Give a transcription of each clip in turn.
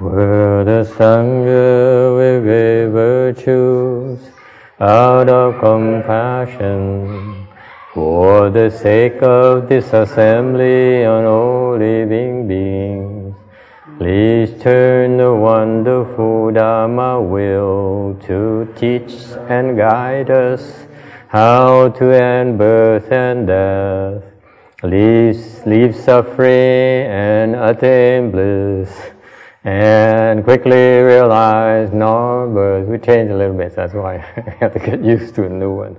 Were the Sangha with great virtues out of compassion for the sake of this assembly on all living beings. Please turn the wonderful Dharma will to teach and guide us how to end birth and death, leave, leave suffering and attain bliss, and quickly realize no but We change a little bit, that's why I have to get used to a new one.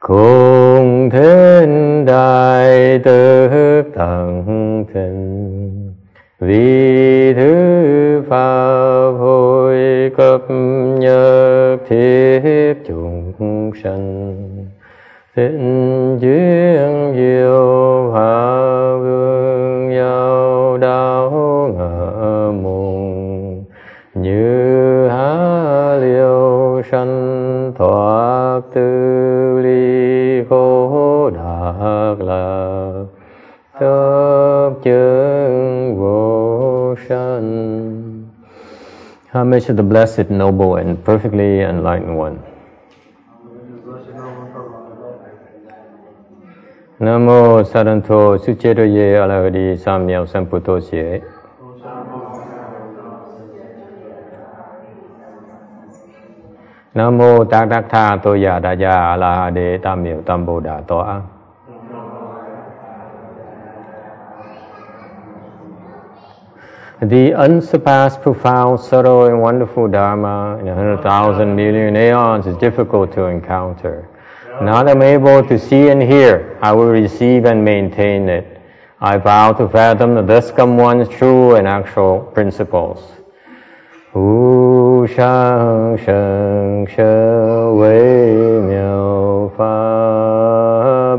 Cùng thiên đại đức tận tình vì thứ pháp hồi cấp nhật thiết chúng sanh thiện duyên diệu Homage the Blessed, Noble, and Perfectly Enlightened One. Nam mô Saranto Suchedoye Alagadi Samyam Samputosye. Nam mô Tát Đắc Tha Tô Già Đà Gia A La Ha Tam Miệu Tam Bồ Đà Tọa. The unsurpassed, profound, subtle, and wonderful Dharma in a hundred thousand million aeons is difficult to encounter. Now that I'm able to see and hear, I will receive and maintain it. I vow to fathom the thus come one's true and actual principles. Wu shang sheng she wei miao fa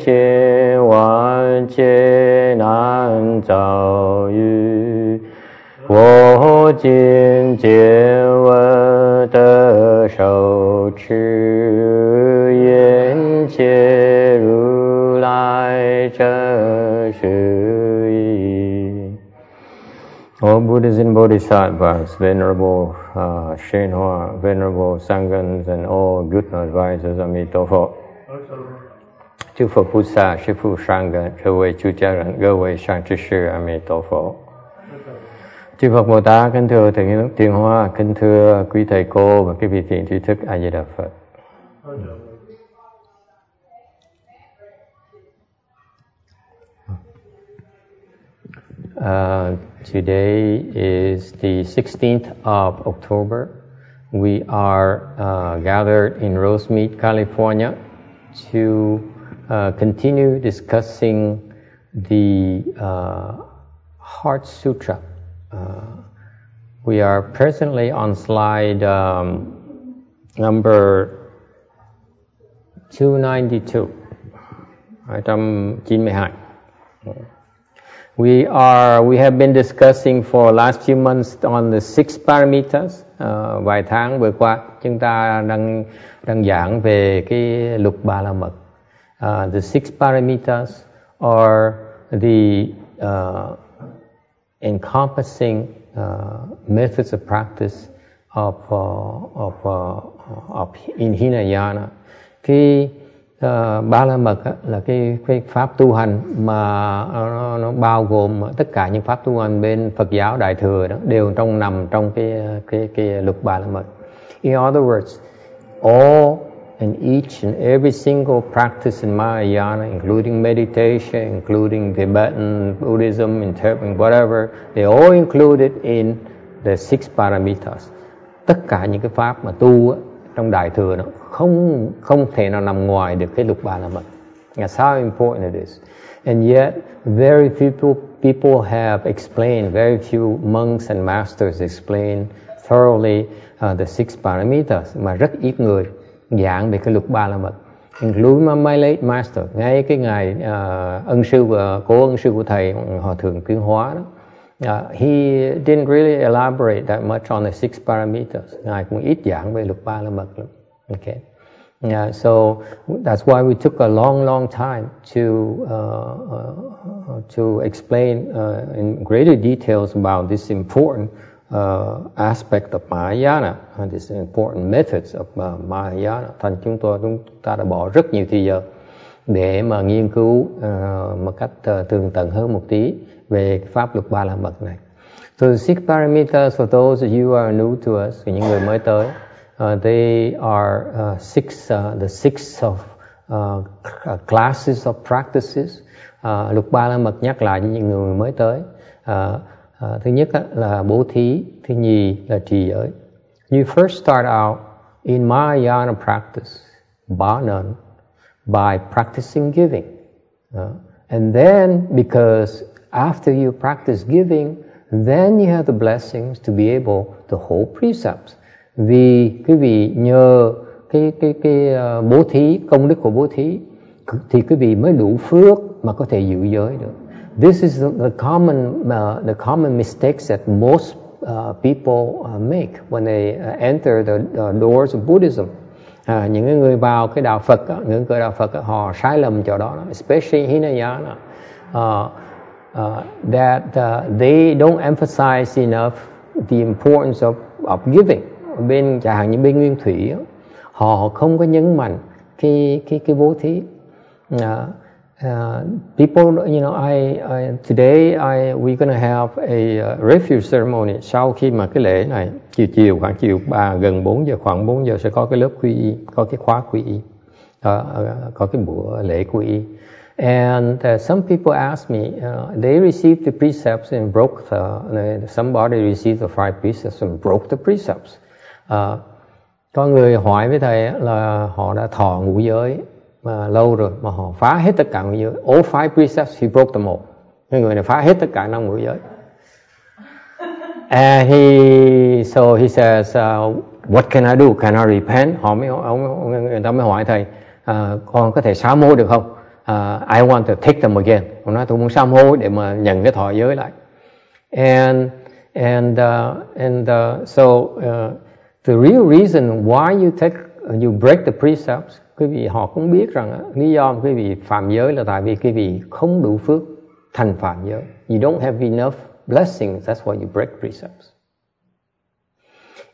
jie wan jie nan zao 我今见我的手持眼界如来真实意。All Buddhas and Bodhisattvas, venerable uh, Shenhua, venerable Sanghans, and all good advisors, Amitabha. 诸佛菩萨、师父、善根，各位出家人、各位善知识，阿弥陀佛。Chư Phật Bồ Tát, kính thưa Thượng Tiên Hoa, kính thưa quý thầy cô và quý vị thiện trí thức A Di Đà Phật. Uh, today is the 16th of October. We are uh, gathered in Rosemead, California to uh, continue discussing the uh, Heart Sutra. Uh, we are presently on slide um, number 292, 292. We are we have been discussing for last few months on the six paramitas. Uh, vài tháng vừa qua chúng ta đang đang giảng về cái lục ba la mật. Uh, the six paramitas are the uh, encompassing uh, methods of practice of uh, of uh, of in Hinayana. Cái uh, ba la mật á, là cái cái pháp tu hành mà nó, nó bao gồm tất cả những pháp tu hành bên Phật giáo Đại thừa đó đều trong nằm trong cái cái cái luật ba la mật. In other words, all and each and every single practice in Mahayana, including meditation, including Tibetan Buddhism, interpreting whatever, they all included in the six paramitas. Tất cả những cái pháp mà tu trong đại thừa nó không không thể nào nằm ngoài được cái lục ba la mật. That's how important it is. And yet, very few people, have explained, very few monks and masters explain thoroughly uh, the six paramitas, mà rất ít người giảng về cái luật ba la mật. Including my late master, ngay cái ngày uh, ân sư và cố ân sư của thầy họ thường tuyên hóa đó. Uh, he didn't really elaborate that much on the six parameters. Ngài cũng ít giảng về luật ba la mật lắm. Okay. Yeah, so that's why we took a long, long time to uh, uh, to explain uh, in greater details about this important uh, aspect of Mahayana, and these important methods of uh, Mahayana. Thành chúng tôi chúng ta đã bỏ rất nhiều thời giờ để mà nghiên cứu uh, một cách uh, tường tận hơn một tí về pháp luật ba la mật này. So the six parameters for those you who are new to us, những người mới tới, uh, they are uh, six, uh, the six of uh, classes of practices. Uh, luật ba la mật nhắc lại cho những người mới tới. Uh, à, thứ nhất là bố thí, thứ nhì là trì giới. You first start out in Mahayana practice, bá nền, by practicing giving. Uh, and then, because after you practice giving, then you have the blessings to be able to hold precepts. Vì quý vị nhờ cái cái cái uh, bố thí công đức của bố thí thì quý vị mới đủ phước mà có thể giữ giới được. This is the, the common uh, the common mistakes that most uh, people uh, make when they uh, enter the, the doors of Buddhism. À, những cái người vào cái đạo Phật, đó, những người đạo Phật đó, họ sai lầm chỗ đó, especially Hinayana. Uh, uh, that uh, they don't emphasize enough the importance of, of giving. Bên chẳng hạn như bên Nguyên Thủy, đó, họ không có nhấn mạnh cái cái cái bố thí. Uh, uh, people, you know, I, I today I we're gonna have a uh, refuge ceremony. Sau khi mà cái lễ này chiều chiều khoảng chiều ba gần 4 giờ khoảng 4 giờ sẽ có cái lớp quy y, có cái khóa quy y, uh, uh, có cái buổi lễ quy y. And uh, some people ask me, uh, they received the precepts and broke the, uh, somebody received the five precepts and broke the precepts. Uh, có người hỏi với thầy là họ đã thọ ngũ giới mà lâu rồi mà họ phá hết tất cả ngũ giới. All five precepts he broke them all. Cái người này phá hết tất cả năm ngũ giới. And he so he says, uh, what can I do? Can I repent? Họ mới ông, người ta mới hỏi thầy, uh, con có thể sám hối được không? Uh, I want to take them again. Ông nói tôi muốn sám hối để mà nhận cái thọ giới lại. And and uh, and uh, so uh, the real reason why you take you break the precepts quý vị họ cũng biết rằng lý do mà quý vị phạm giới là tại vì quý vị không đủ phước thành phạm giới. You don't have enough blessings, that's why you break precepts.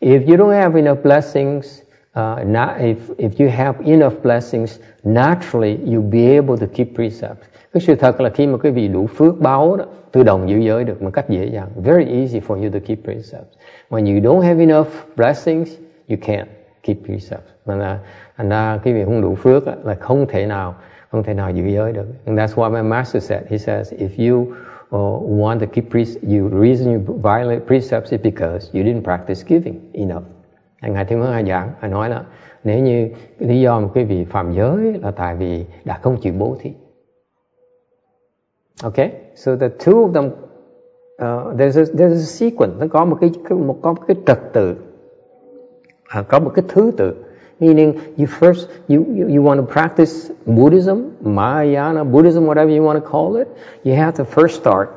If you don't have enough blessings, uh, not, if, if you have enough blessings, naturally you'll be able to keep precepts. Cái sự thật là khi mà quý vị đủ phước báo đó, tự động giữ giới được một cách dễ dàng. Very easy for you to keep precepts. When you don't have enough blessings, you can't keep yourself Mà là thành ra cái việc không đủ phước là không thể nào không thể nào giữ giới được. And that's what my master said. He says if you uh, want to keep precepts, you reason you violate precepts is because you didn't practice giving enough. Ngài Thiên Hướng Hai giảng, Ngài nói là nếu như lý do mà quý vị phạm giới là tại vì đã không chịu bố thí. Okay, so the two of them, uh, there's a there's a sequence. Nó có một cái một có một cái trật tự, à, có một cái thứ tự. Meaning, you first you, you you want to practice Buddhism, Mahayana Buddhism, whatever you want to call it. You have to first start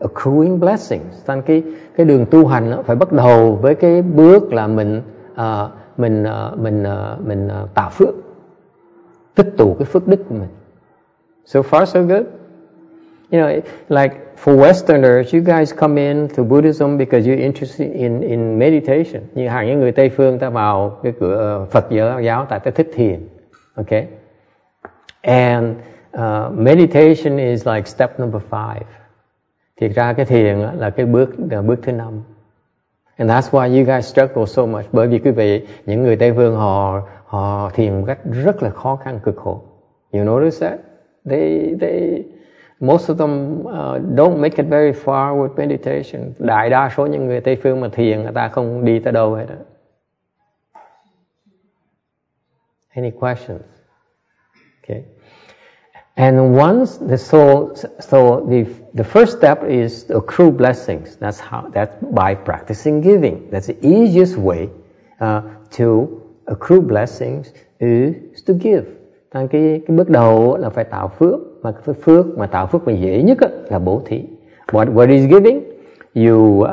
accruing blessings. Thành cái cái đường tu hành phải bắt đầu với cái bước là mình uh, mình uh, mình uh, mình uh, tạo phước, tích tụ cái phước đức của mình. So far so good. You know, like for Westerners, you guys come in to Buddhism because you're interested in in meditation. Như hàng những người Tây phương ta vào cái cửa ờ, Phật giáo giáo tại ta thích thiền. Okay. And uh, meditation is like step number five. Thì ra cái thiền là cái bước là bước thứ năm. And that's why you guys struggle so much. Bởi vì quý vị, những người Tây phương họ họ thiền một cách rất là khó khăn cực khổ. You notice that? They they most of them uh, don't make it very far with meditation. Đại đa số những người Tây phương mà thiền người ta không đi tới đâu hết. Any questions? Okay. And once the soul, so the the first step is to accrue blessings. That's how that's by practicing giving. That's the easiest way uh, to accrue blessings is to give. Thành cái cái bước đầu là phải tạo phước mà cái phước mà tạo phước mà dễ nhất là bố thí. What what is giving? You uh,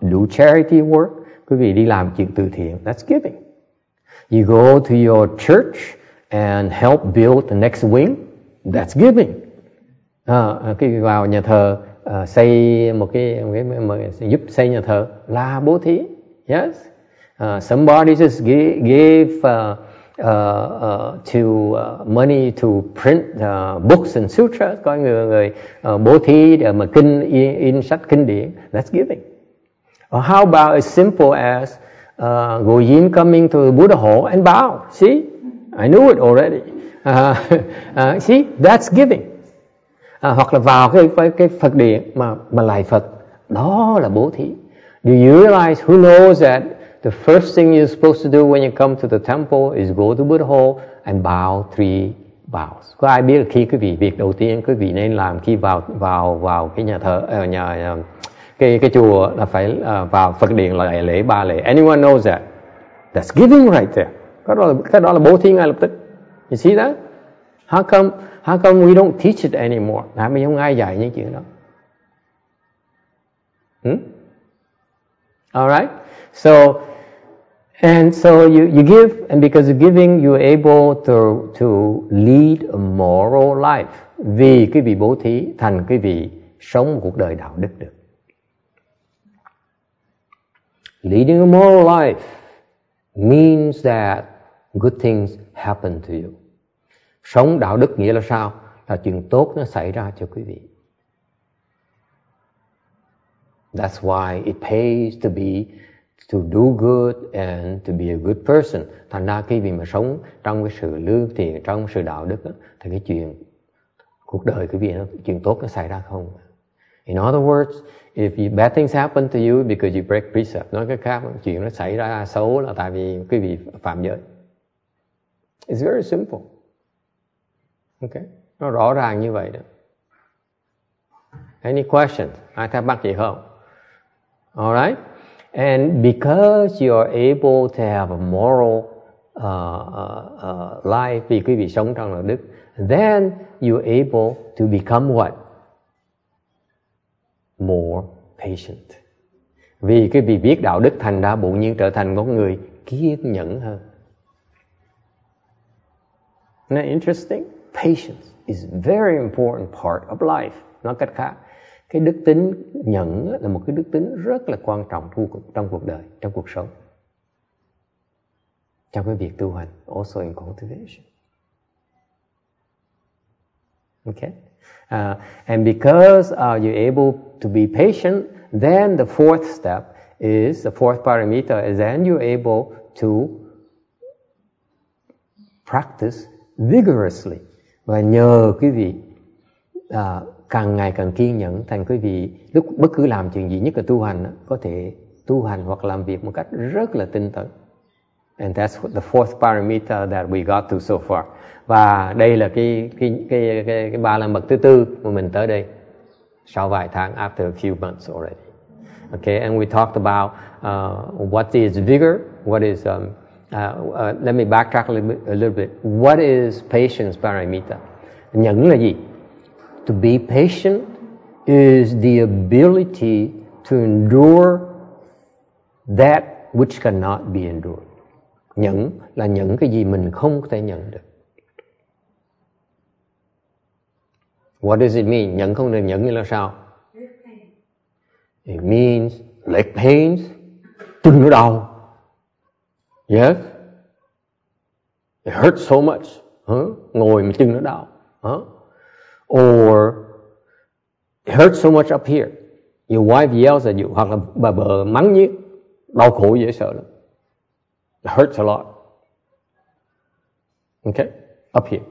do charity work. Quý vị đi làm chuyện từ thiện. That's giving. You go to your church and help build the next wing. That's giving. à, cái vào nhà thờ uh, xây một cái, một cái một, giúp xây nhà thờ là bố thí yes uh, somebody just gave, give uh, uh, to uh, money to print uh, books and sutras có người người uh, bố thí để mà kinh in, in sách kinh điển. That's giving. Or how about as simple as uh, Gu coming to the Buddha hall and bow? See? I knew it already. Uh, uh, see? That's giving. Uh, hoặc là vào cái cái, cái Phật điện mà mà lại Phật. Đó là bố thí. Do you realize who knows that the first thing you're supposed to do when you come to the temple is go to Buddha Hall and bow three bows. Có ai biết là khi quý vị việc đầu tiên quý vị nên làm khi vào vào vào cái nhà thờ ở nhà, nhà cái cái chùa là phải uh, vào Phật điện là lễ ba lễ. Anyone knows that? That's giving right there. Cái đó là cái đó là bố thí ngay lập tức. You see that? How come how come we don't teach it anymore? Tại vì không ai dạy những chuyện đó. Hmm? All right. So And so you, you give, and because of giving, you're able to, to lead a moral life. Vì cái vị bố thí thành cái vị sống một cuộc đời đạo đức được. Leading a moral life means that good things happen to you. Sống đạo đức nghĩa là sao? Là chuyện tốt nó xảy ra cho quý vị. That's why it pays to be to do good and to be a good person. Thành ra khi vì mà sống trong cái sự lương thiện trong sự đạo đức đó, thì cái chuyện cuộc đời quý vị nó chuyện tốt nó xảy ra không? In other words if you, bad things happen to you because you break precept nói cách khác chuyện nó xảy ra xấu là tại vì quý vị phạm giới. It's very simple. Okay nó rõ ràng như vậy đó. Any questions? Ai thắc mắc gì không? Alright And because you are able to have a moral uh, uh, uh life, vì quý vị sống trong đạo đức, then you're able to become what? More patient. Vì quý vị biết đạo đức thành ra bụng nhiên trở thành con người kiên nhẫn hơn. Isn't that interesting? Patience is a very important part of life. Nói cách khác, cái đức tính nhẫn là một cái đức tính rất là quan trọng trong cuộc, trong cuộc đời trong cuộc sống. Trong cái việc tu hành also in cultivation. Okay uh, and because uh, you're able to be patient then the fourth step is the fourth paramita is then you're able to practice vigorously. Và nhờ cái vị uh, càng ngày càng kiên nhẫn thành quý vị lúc bất cứ làm chuyện gì nhất là tu hành có thể tu hành hoặc làm việc một cách rất là tinh tấn. And that's the fourth paramita that we got to so far. Và đây là cái cái cái cái, cái ba lần bậc thứ tư mà mình tới đây sau vài tháng after a few months already. Okay and we talked about uh, what is vigor what is um, uh, uh, let me backtrack a little, bit, a little bit what is patience paramita nhẫn là gì? To be patient is the ability to endure that which cannot be endured. Nhẫn là những cái gì mình không thể nhận được. What does it mean? Nhẫn không được nhẫn như là sao? It means leg pains, chân nó đau. Yes. It hurts so much. Huh? Ngồi mà chân nó đau. Huh? Or hurt so much up here. Your wife yells at you hoặc là bà vợ mắng nhiếc, đau khổ dễ sợ lắm. It hurts a lot. Okay? Up here.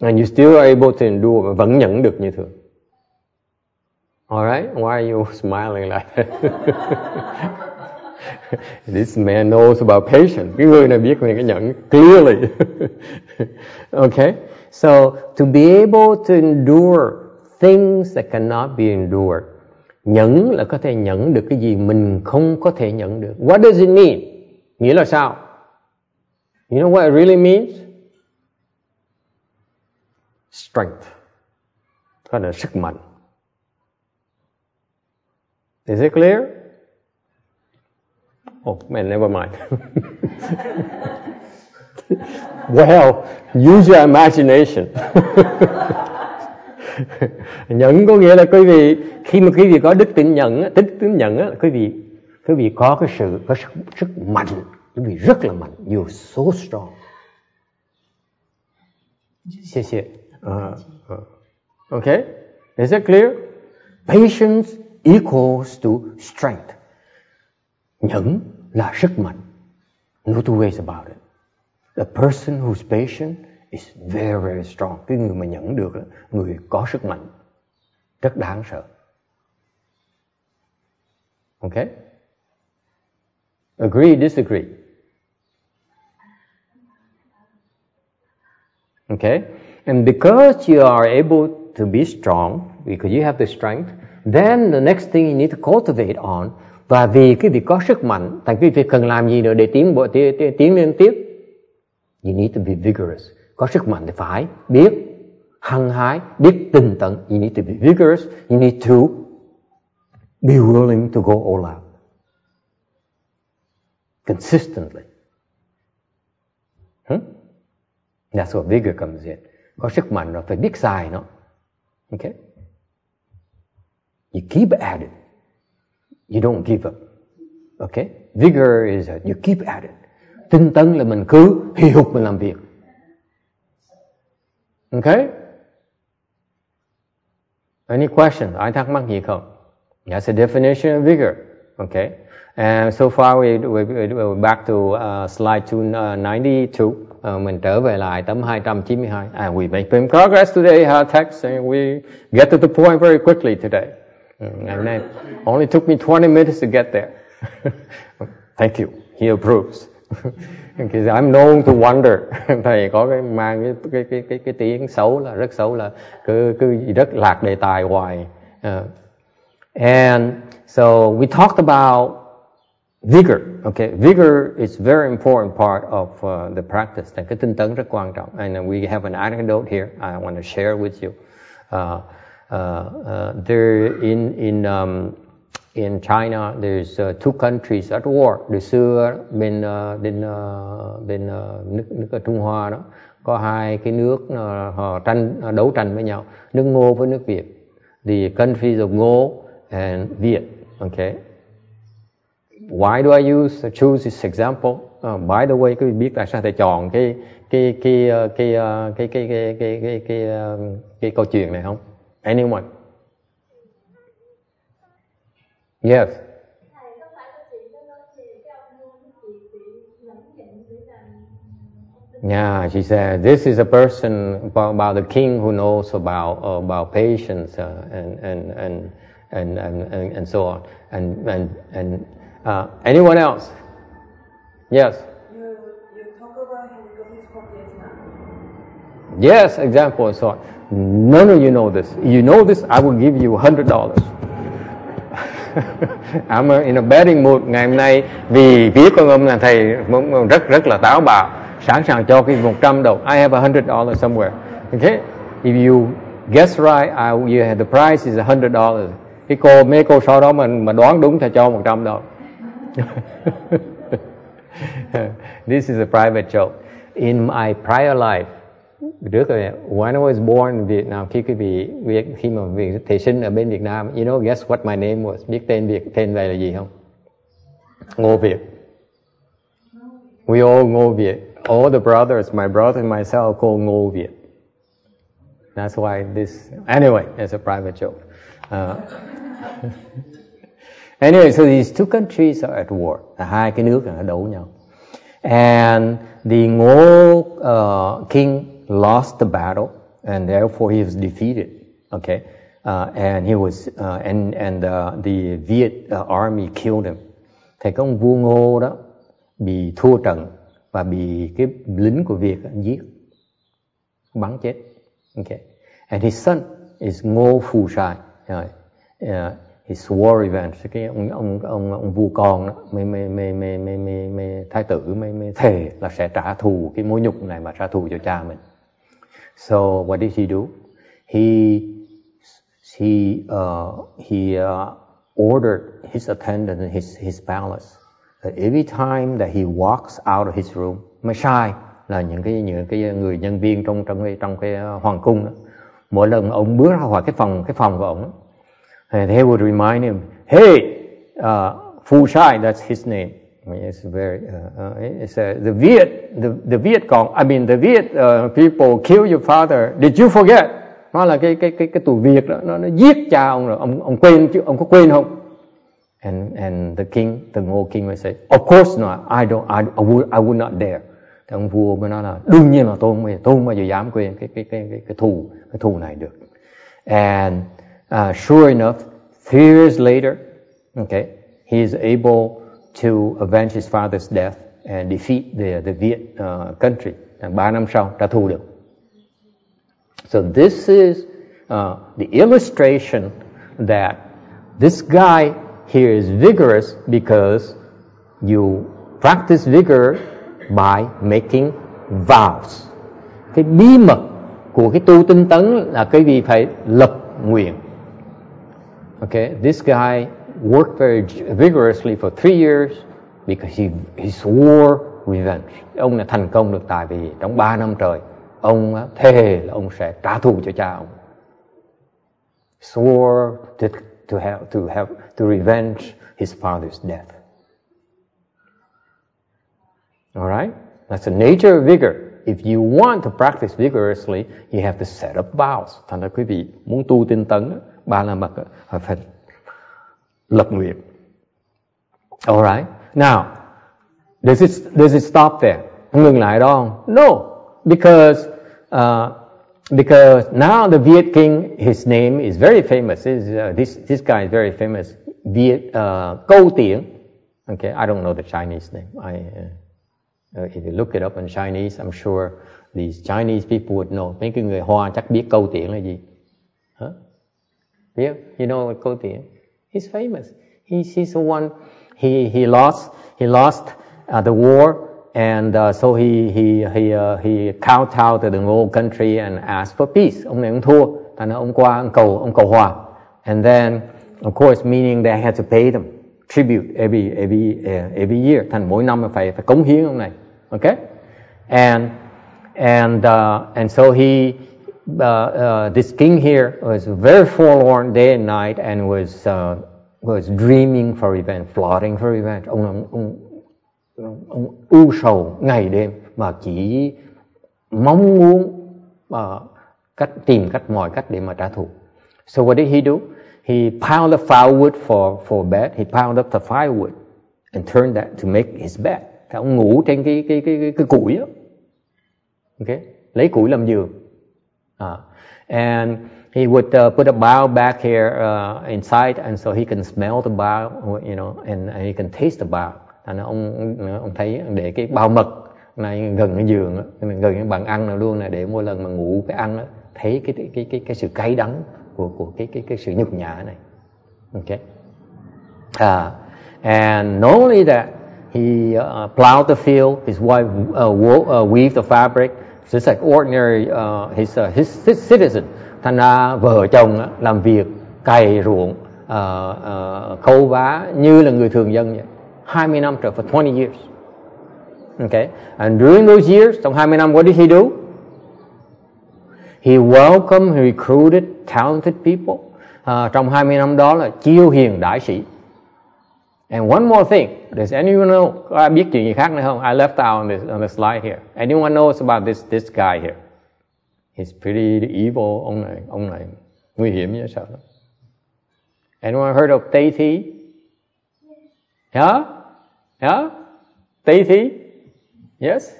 And you still are able to endure vẫn nhận được như thường. Alright why are you smiling like that? this man knows about patience cái người này biết về cái nhẫn clearly okay So, to be able to endure things that cannot be endured. Nhẫn là có thể nhận được cái gì mình không có thể nhận được. What does it mean? Nghĩa là sao? You know what it really means? Strength. Đó là sức mạnh. Is it clear? Oh man, never mind. well, use your imagination. nhẫn có nghĩa là quý vị khi mà quý vị có đức tin nhận tích tin nhận á, quý vị quý vị có cái sự có sức, sức mạnh. Quý vị rất là mạnh. You're so strong. 谢谢 uh, uh, okay is that clear? Patience equals to strength. Nhẫn là sức mạnh. No two ways about it The person who's patient is very very strong. Cái người mà nhẫn được người có sức mạnh, rất đáng sợ. Okay agree, disagree? Okay and because you are able to be strong, because you have the strength, then the next thing you need to cultivate on và vì cái việc có sức mạnh thành quý vị cần làm gì nữa để tiến bộ tiến, tiến lên tiếp? You need to be vigorous. Có sức mạnh thì phải biết hăng hái biết tinh tấn. You need to be vigorous. You need to be willing to go all out. Consistently. Hmm? that's where vigor comes in. Có sức mạnh rồi phải biết xài nó. Okay? You keep at it you don't give up okay vigor is that you keep at it tinh tấn là mình cứ hì hục mình làm việc Okay? Any question? Ai thắc mắc gì không? That's the definition of vigor. Okay? And so far we, we, we're back to uh, slide 292. Uh, uh, mình trở về lại tấm 292. And we make progress today, our text, and we get to the point very quickly today. And then only took me 20 minutes to get there. Thank you. He approves. Because I'm known to wonder thầy có cái mang cái cái cái cái, cái tiếng xấu là rất xấu là cứ cứ rất lạc đề tài hoài uh, and so we talked about vigor okay vigor is very important part of uh, the practice cái tinh tấn rất quan trọng and we have an anecdote here I want to share with you uh, Uh, uh, there in in um, in China, there's uh, two countries at war. Từ xưa bên uh, bên uh, bên uh, nước nước Trung Hoa đó có hai cái nước uh, họ tranh uh, đấu tranh với nhau, nước Ngô với nước Việt. The countries of Ngô and Việt. Okay. Why do I use uh, choose this example? Uh, by the way, quý vị biết tại sao thầy chọn cái cái cái cái cái cái cái cái cái cái cái, cái, cái, cái câu chuyện này không? Anyone? Yes. Yeah, she said this is a person about, about the king who knows about uh, about patience uh, and, and, and, and and and and so on. And and and uh, anyone else? Yes. You, you talk about him because he's from Vietnam. Yes, example and so on. None of you know this. You know this, I will give you a hundred dollars. I'm uh, in a betting mood ngày hôm nay vì biết con ông là thầy rất rất là táo bạo sẵn sàng cho cái 100 đồng. I have a hundred dollars somewhere. Okay? If you guess right I, you have the price is a hundred dollars. Cái cô mấy cô sau đó mình mà đoán đúng thì cho 100 đồng. This is a private joke. In my prior life trước rồi when I was born in Vietnam khi quý vị Việt khi mà Việt thầy sinh ở bên Việt Nam you know guess what my name was? Biết tên Việt tên này là gì không? Ngô Việt. We all Ngô Việt. All the brothers my brother and myself call Ngô Việt. That's why this anyway it's a private joke. Uh, anyway so these two countries are at war. Hai cái nước là đấu nhau. And the Ngô uh, king lost the battle and therefore he was defeated. Okay, uh, and he was uh, and and uh, the Viet uh, army killed him. Thì cái ông vua Ngô đó bị thua trận và bị cái lính của Việt giết, bắn chết. Okay, and his son is Ngô Phù Sai. Uh, uh, he swore revenge cái ông ông ông ông vua con đó mới mới mới mới mới, mới thái tử mới mới thề là sẽ trả thù cái mối nhục này mà trả thù cho cha mình So what did he do? He he uh, he uh, ordered his attendant in his his palace that every time that he walks out of his room, mà là những cái những cái người nhân viên trong trong cái trong cái ờ, hoàng cung đó, mỗi lần ông bước ra khỏi cái phòng cái phòng của ông and they would remind him hey uh, Fu Shai that's his name it's very uh, uh, it's uh, the Viet the the Viet Cong I mean the Viet uh, people kill your father. Did you forget? Nó là cái cái cái cái tù Việt đó. Nó nó giết cha ông rồi. Ông ông quên chứ ông có quên không? And and the king the Ngô king will say of course not. I don't I, I would I would not dare. Thì ông vua mới nói là đương nhiên là tôi không bao giờ tôi không bao giờ dám quên cái cái cái cái, cái thù cái thù này được. And uh, sure enough three years later okay he is able to avenge his father's death and defeat the the Viet uh, country ba năm sau đã thu được so this is uh, the illustration that this guy here is vigorous because you practice vigor by making vows. Cái bí mật của cái tu tinh tấn là cái gì phải lập nguyện. Okay, this guy worked very vigorously for three years because he, he swore revenge. Ông là thành công được tại vì trong ba năm trời ông thề là ông sẽ trả thù cho cha ông. Swore to, to have to have to revenge his father's death. All right? That's the nature of vigor. If you want to practice vigorously, you have to set up vows. Thành ra quý vị muốn tu tinh tấn, ba la mật phải lập nguyện. All right? Now, does it, does it stop there? Ngừng lại đó không? No, because uh, because now the Viet King, his name is very famous. Is uh, this this guy is very famous. Viet uh, Câu Tiễn. Okay, I don't know the Chinese name. I uh, uh, if you look it up in Chinese, I'm sure these Chinese people would know. Mấy cái người Hoa chắc biết câu tiễn là gì. Huh? Biết? you know what câu tiễn? He's famous. He's, he's the one. He he lost he lost uh, the war, and uh, so he he he uh, he kowtowed to the whole country and asked for peace. Ông này ông thua, thành ông qua ông cầu ông cầu hòa. And then, of course, meaning they had to pay them tribute every every uh, every year. Thành mỗi năm phải phải cống hiến ông này. Okay, and and uh, and so he uh, uh, this king here was very forlorn day and night and was uh, was dreaming for revenge, plotting for revenge. Ông ông ông, ông ưu sầu ngày đêm mà chỉ mong muốn uh, cách tìm cách mọi cách để mà trả thù. So what did he do? He piled up firewood for for bed. He piled up the firewood and turned that to make his bed. Thì ông ngủ trên cái cái cái cái, cái củi đó. Okay, lấy củi làm giường. Uh, and he would uh, put a bowl back here uh, inside, and so he can smell the bowl, you know, and, and he can taste the bowl. Thành ông ông thấy để cái bao mật này gần cái giường, gần cái bàn ăn nào luôn này để mỗi lần mà ngủ cái ăn đó, thấy cái cái cái cái sự cay đắng của của cái cái cái sự nhục nhã này. Okay. Uh, and not only that, he uh, plowed the field. His wife uh, wo- uh, weaved the fabric. Just like ordinary uh, he's a his his citizen. Thành ra vợ chồng làm việc cày ruộng, uh, uh, khâu vá như là người thường dân vậy. 20 năm trở for 20 years. Okay. And during those years, trong 20 năm, what did he do? He welcomed, he recruited talented people. Uh, trong 20 năm đó là chiêu hiền đại sĩ. And one more thing, does anyone know? Có ai biết chuyện gì khác nữa không? I left out on this on the slide here. Anyone knows about this this guy here? He's pretty evil. Ông này, ông này nguy hiểm như sao đó. Anyone heard of Tây Thi? Yeah? Yeah? Tây Thi? Yes?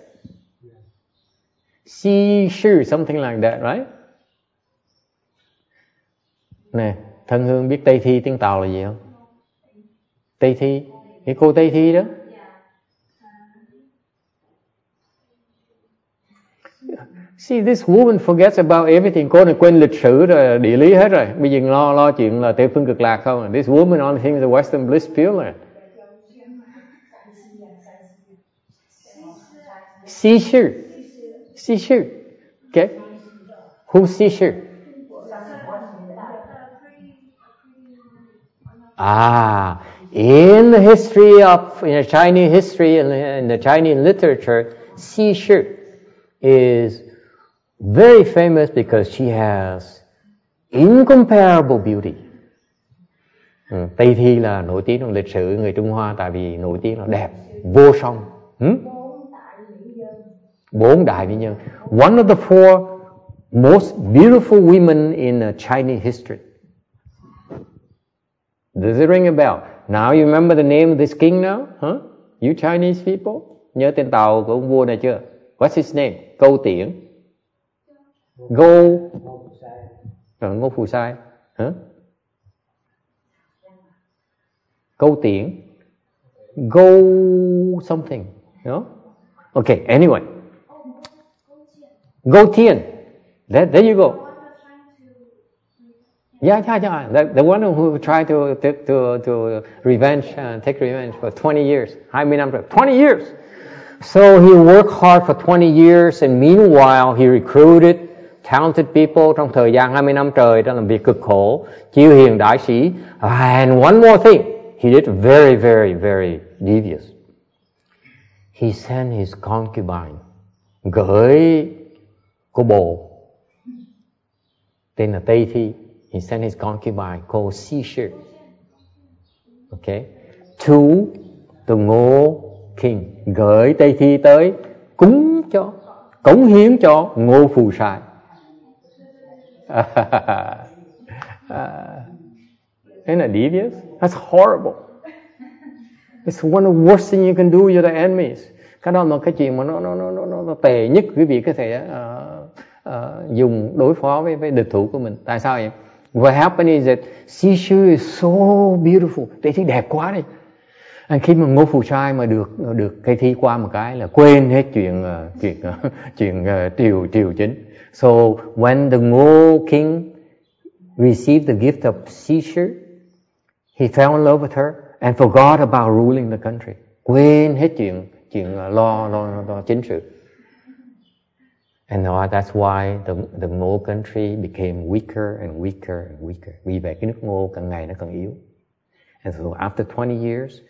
Xi sư, something like that, right? Nè, thân hương biết Tây Thi tiếng Tàu là gì không? Tây Thi, cái cô Tây Thi đó. See, this woman forgets about everything. Cô này quên lịch sử rồi, địa lý hết rồi. Bây giờ lo lo chuyện là tây phương cực lạc không. À? This woman only thinks the Western bliss field rồi. Seizure. Seizure. Okay. Who's seizure? Ah, in the history of in the Chinese history and in the Chinese literature, seizure is very famous because she has incomparable beauty. Ừ, Tây Thi là nổi tiếng trong lịch sử người Trung Hoa tại vì nổi tiếng là đẹp, vô song. Ừ? Bốn đại mỹ nhân. One of the four most beautiful women in Chinese history. Does it ring a bell? Now you remember the name of this king now? Huh? You Chinese people? Nhớ tên tàu của ông vua này chưa? What's his name? Câu Tiễn. Go. Rồi, Ngô Phù Sai. Hả? Câu Tiễn. Go something. No? Okay, anyway. Go Tien. There, there you go. Yeah, yeah, yeah. The, the one who tried to to to, to revenge, uh, take revenge for 20 years. 20 năm rồi. 20 years. So he worked hard for 20 years, and meanwhile he recruited talented people trong thời gian 20 năm trời đã làm việc cực khổ, chiêu hiền đại sĩ. And one more thing, he did very, very, very devious. He sent his concubine, gửi cô bồ tên là Tây Thi. He sent his concubine called Sisha. Okay, to the Ngô King gửi Tây Thi tới cúng cho cống hiến cho Ngô Phù Sai. Isn't that devious? That's horrible. It's one of the worst things you can do with your enemies. Cái đó là cái chuyện mà nó nó nó nó, nó tệ nhất quý vị có thể uh, uh, dùng đối phó với với địch thủ của mình. Tại sao vậy? What happened is that Sishu is so beautiful. Tây thi đẹp quá đi. And khi mà Ngô Phù Sai mà được được cái thi qua một cái là quên hết chuyện uh, chuyện uh, chuyện uh, triều triều chính. So when the Ngô king received the gift of Sishu, he fell in love with her and forgot about ruling the country. Quên hết chuyện chuyện uh, lo lo lo chính sự. And now that's why the the Ngô country became weaker and weaker and weaker. Vì vậy cái nước Ngô càng ngày nó càng yếu. And so after 20 years,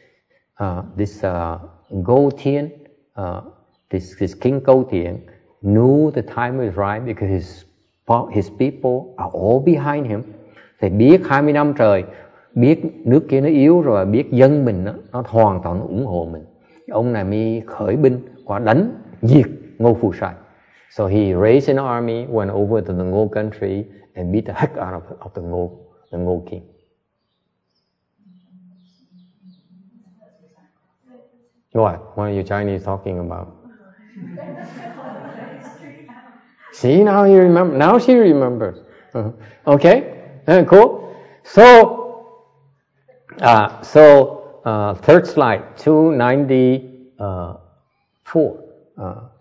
uh, this uh, Go uh, this this King Go knew the time was right because his his people are all behind him. Thì biết 20 năm trời, biết nước kia nó yếu rồi, biết dân mình nó, nó hoàn toàn ủng hộ mình. Ông này mới khởi binh qua đánh diệt Ngô Phù Sai. So he raised an army, went over to the Ngô country and beat the heck out of, of the Ngô, the Ngô king. What? What are you Chinese talking about? See, now you remember. Now she remembers. Uh, okay, uh, cool. So, uh, so uh, third slide, 294.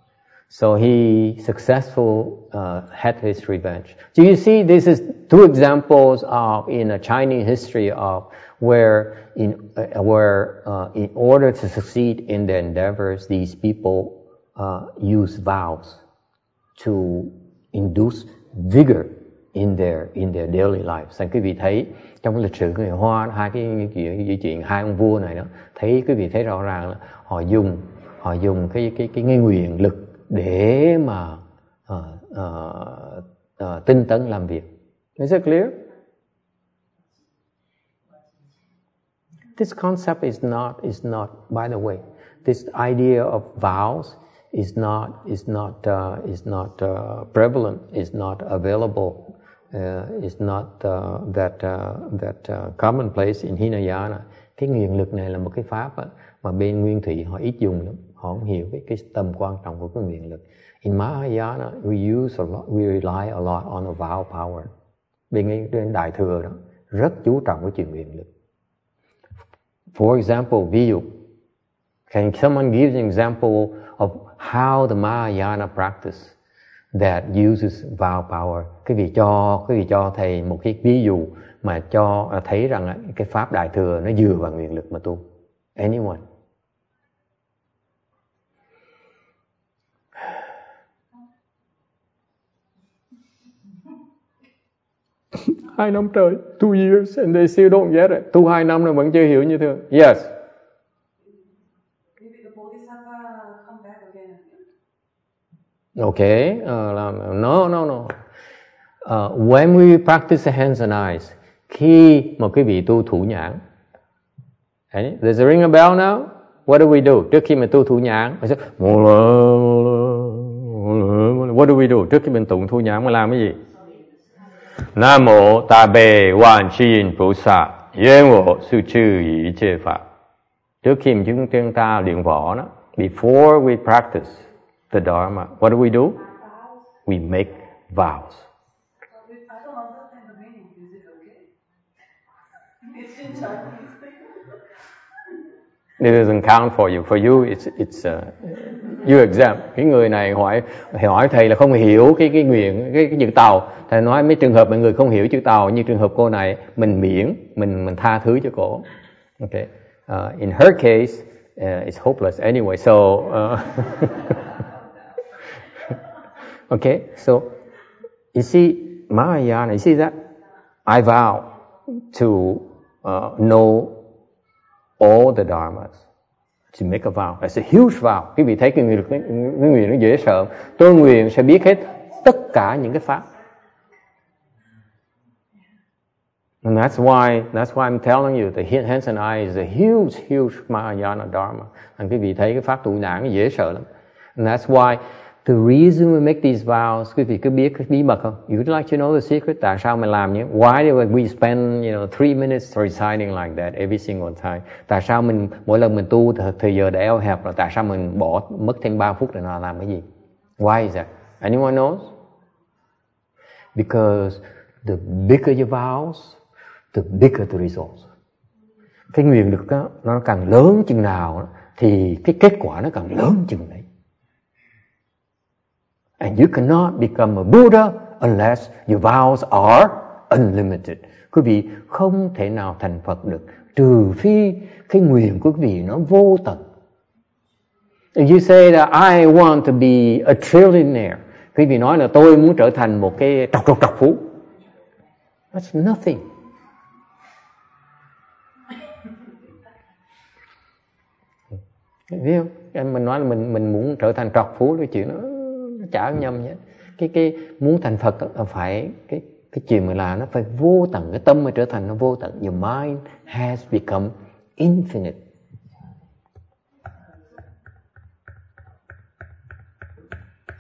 So he successful uh, had his revenge. Do you see? This is two examples of in a Chinese history of where in uh, where uh, in order to succeed in their endeavors, these people uh, use vows to induce vigor in their in their daily life. Sang quý vị thấy trong lịch sử người Hoa hai cái chuyện, chuyện hai ông vua này đó thấy quý vị thấy rõ ràng là họ dùng họ dùng cái cái cái, cái nguyện lực để mà uh, uh, uh, tinh tấn làm việc. Is it clear? This concept is not is not by the way. This idea of vows is not is not uh, is not uh, prevalent. Is not available. Uh, is not uh, that uh, that uh, commonplace in Hinayana. Cái nguyện lực này là một cái pháp á, mà bên Nguyên Thủy họ ít dùng lắm. Họ không hiểu cái cái tầm quan trọng của cái nguyện lực. In Mahayana, we use a lot, we rely a lot on the vow power. Bên trên Đại thừa đó rất chú trọng cái chuyện nguyện lực. For example, ví dụ, can someone give an example of how the Mahayana practice that uses vow power? Cái vị cho cái vị cho thầy một cái ví dụ mà cho à, thấy rằng cái pháp đại thừa nó dựa vào nguyện lực mà tu. Anyone? Hai năm trời, two years and they still don't get it. Tu hai năm rồi vẫn chưa hiểu như thường. Yes. Okay, uh, no, no, no. Uh, when we practice hands and eyes, khi một cái vị tu thủ nhãn, okay, there's a ring a bell now. What do we do? Trước khi mình tu thủ nhãn, mình sẽ What do we do? Trước khi mình tụng thủ nhãn mình làm cái gì? Nam khi chúng chúng ta luyện võ đó, before we practice the Dharma, what do we do? We make vows. I don't understand the meaning. Is it okay? It doesn't count for you. For you, it's it's uh, you exam. Cái người này hỏi hỏi thầy là không hiểu cái cái nguyện cái, cái chữ tàu. Thầy nói mấy trường hợp mọi người không hiểu chữ tàu như trường hợp cô này mình miễn mình mình tha thứ cho cô. Okay. Uh, in her case, uh, it's hopeless anyway. So. Uh, okay. So you see Mahayana. You see that I vow to uh, know all the dharmas to make a vow. It's a huge vow. Quý vị thấy cái nguyện, cái, cái nguyện nó dễ sợ. Tôi nguyện sẽ biết hết tất cả những cái pháp. And that's why that's why I'm telling you the hands and eyes is a huge, huge Mahayana Dharma. And quý vị thấy cái pháp tụ nhãn nó dễ sợ lắm. And that's why the reason we make these vows, quý vị cứ biết cái bí mật không? You would like to know the secret? Tại sao mình làm như Why do we spend, you know, three minutes reciting like that every single time? Tại sao mình mỗi lần mình tu thời, thời giờ đã eo hẹp rồi, tại sao mình bỏ mất thêm 3 phút để nó làm cái gì? Why is that? Anyone knows? Because the bigger your vows, the bigger the results. Cái nguyện lực đó, nó càng lớn chừng nào thì cái kết quả nó càng lớn chừng nào. And you cannot become a Buddha unless your vows are unlimited. Quý vị không thể nào thành Phật được trừ phi cái nguyện của quý vị nó vô tận. If you say that I want to be a trillionaire, quý vị nói là tôi muốn trở thành một cái trọc trọc trọc phú. That's nothing. Thấy không? Em mình nói là mình mình muốn trở thành trọc phú cái chuyện đó chả nhầm nhé. Cái cái muốn thành Phật là phải cái cái chuyện mình làm nó phải vô tận cái tâm mới trở thành nó vô tận. Your mind has become infinite.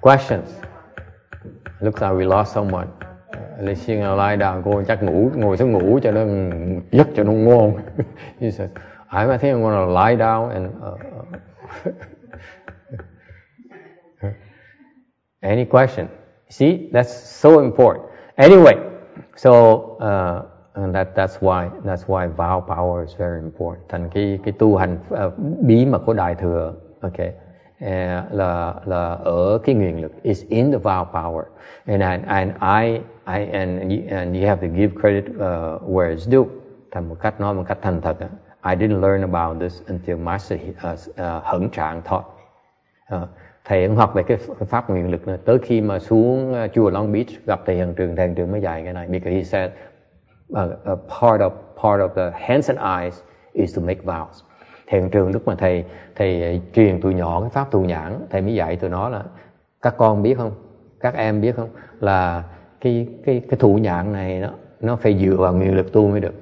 Questions? Looks like we lost someone. Lê Xuyên lie down, cô chắc ngủ, ngồi xuống ngủ cho nó giấc cho nó ngon. He said, I think I'm gonna lie down and uh, uh, any question? See, that's so important. Anyway, so uh, and that that's why that's why vow power is very important. Thành cái cái tu hành uh, bí mật của đại thừa, okay, uh, là là ở cái nguyện lực is in the vow power, and and, and I I and you, and you have to give credit uh, where it's due. Thành một cách nói một cách thành thật. I didn't learn about this until Master uh, uh, Hận Trạng taught. Uh, thầy cũng học về cái pháp nguyện lực này tới khi mà xuống à, chùa Long Beach gặp thầy Hận Trường thầy Hận Trường mới dạy cái này. Because he said uh, a part of part of the hands and eyes is to make vows. Thầy Hận Trường lúc mà thầy thầy à, truyền tụi nhỏ cái pháp thù nhãn thầy mới dạy tụi nó là các con biết không? Các em biết không? Là cái cái cái thụ nhãn này nó nó phải dựa vào nguyện lực tu mới được.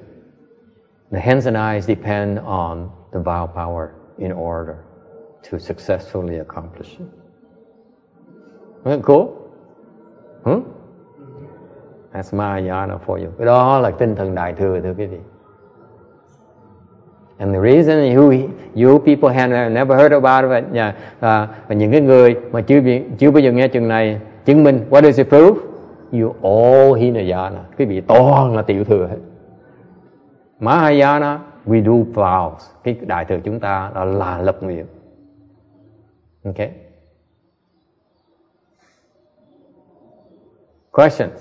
The hands and eyes depend on the vow power in order to successfully accomplish it. Isn't that cool? Hmm? That's Mahayana for you. Cái đó là tinh thần đại thừa thưa quý vị. And the reason you you people have never heard about it, yeah, uh, và những cái người mà chưa chưa bao giờ nghe chừng này chứng minh what does it prove? You all Hinayana. Quý vị toàn là tiểu thừa hết. Mahayana, we do vows. Cái đại thừa chúng ta là, là lập nguyện. Okay. Questions?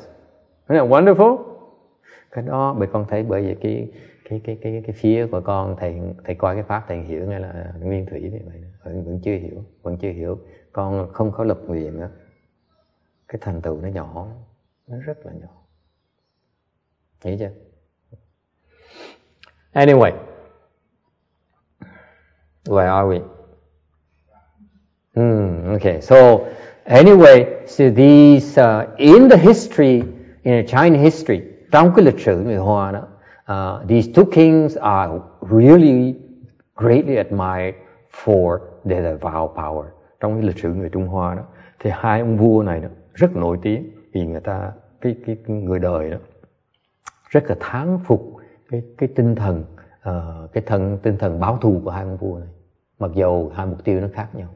Isn't that wonderful? Cái đó bởi con thấy bởi vì cái cái cái cái cái phía của con thầy thầy coi cái pháp thầy hiểu ngay là nguyên thủy như vậy vẫn vẫn chưa hiểu vẫn chưa hiểu con không có lập nguyện nữa cái thành tựu nó nhỏ nó rất là nhỏ Hiểu chưa Anyway, where are we? Mm, okay, so anyway, so these uh, in the history, in Chinese history, trong cái lịch sử người Hoa đó, uh, these two kings are really greatly admired for their vow power. Trong cái lịch sử người Trung Hoa đó, thì hai ông vua này đó rất nổi tiếng vì người ta cái cái, cái người đời đó rất là thán phục cái cái tinh thần uh, cái thần tinh thần báo thù của hai ông vua này. Mặc dầu hai mục tiêu nó khác nhau.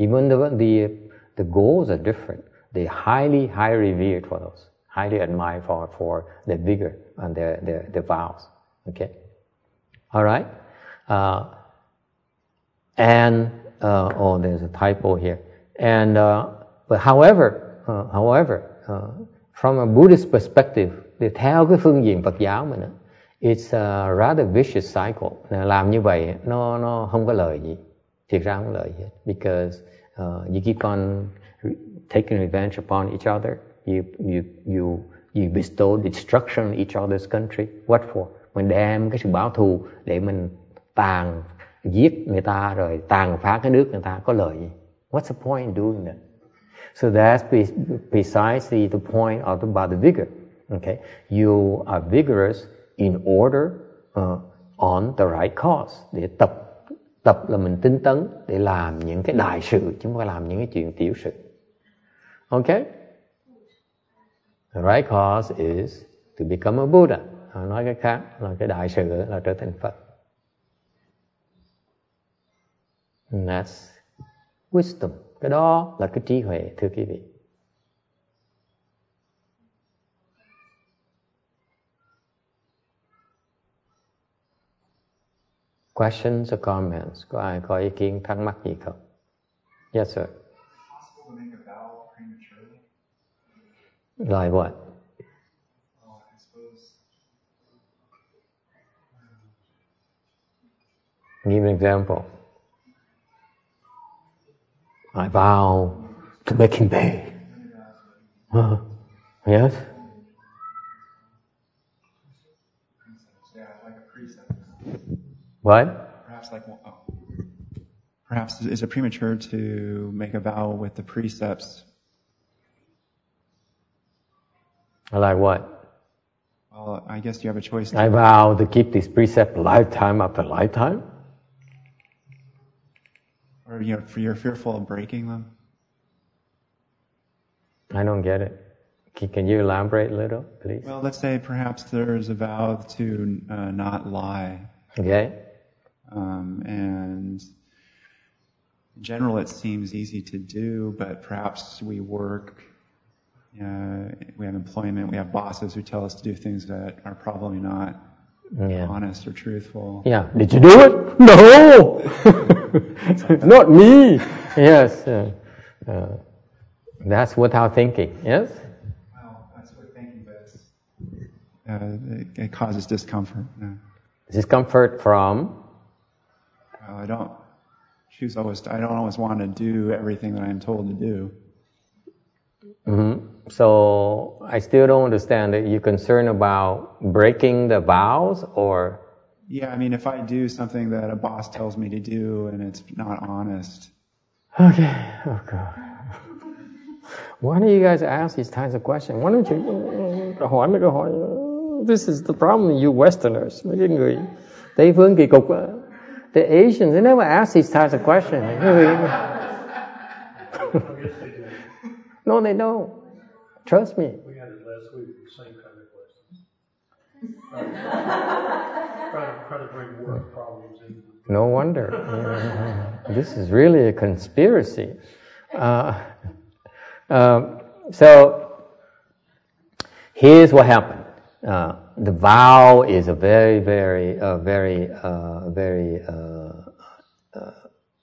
Even the the the goals are different. They're highly highly revered for those highly admired for for their vigor and their their, their vows. Okay? All right? Uh, and uh, oh there's a typo here. And uh, but however uh, however uh, from a Buddhist perspective thì theo cái phương diện Phật giáo mình it's a rather vicious cycle. Làm như vậy nó nó không có lợi gì. Thiệt ra không lợi gì because uh, you keep on taking revenge upon each other. You you you you bestow destruction on each other's country. What for? Mình đem cái sự báo thù để mình tàn giết người ta rồi tàn phá cái nước người ta. Có lợi gì? What's the point in doing that? So that's precisely the point of the vigor. Okay? You are vigorous in order uh, on the right cause. Để tập tập là mình tinh tấn để làm những cái đại sự, chứ không phải làm những cái chuyện tiểu sự. Okay the right cause is to become a Buddha. Nói cái khác, là cái đại sự là trở thành Phật. And that's wisdom. Cái đó là cái trí huệ, thưa quý vị. Questions or comments? Có ai có ý kiến thắc mắc gì không? Yes, sir. Like what? Give an example. I vow to make him pay. Yes? What? Perhaps like oh. Perhaps is it premature to make a vow with the precepts? Like what? Well, I guess you have a choice. I vow to keep this precept lifetime after lifetime. or you know, for you're fearful of breaking them. I don't get it. Can, can you elaborate a little, please? Well, let's say perhaps there's a vow to uh, not lie, Okay? Um, and in general it seems easy to do, but perhaps we work, uh, we have employment, we have bosses who tell us to do things that are probably not Yeah. honest or truthful. Yeah. Did you do it? No! Not me! Yes. Uh, uh, that's without thinking. Yes? Well, that's what thinking, but uh, it, it causes discomfort. Yeah. Discomfort from Well, I don't choose always. I don't always want to do everything that I'm told to do. Mhm. So I still don't understand that you're concerned about breaking the vows or Yeah, I mean, if I do something that a boss tells me to do and it's not honest, okay. Oh God. Why do you guys ask these kinds of questions? Why don't you hỏi mấy câu hỏi This is the problem you Westerners, mấy cái người Tây phương kỳ cục. The Asians, they never ask these types of questions. no, they don't. Trust me. We had it last week, the same kind of questions. Try to, bring work problems the No wonder. Yeah. This is really a conspiracy. Uh, um, so here's what happened. Uh, the vow is a very, very, uh, very, uh, very uh,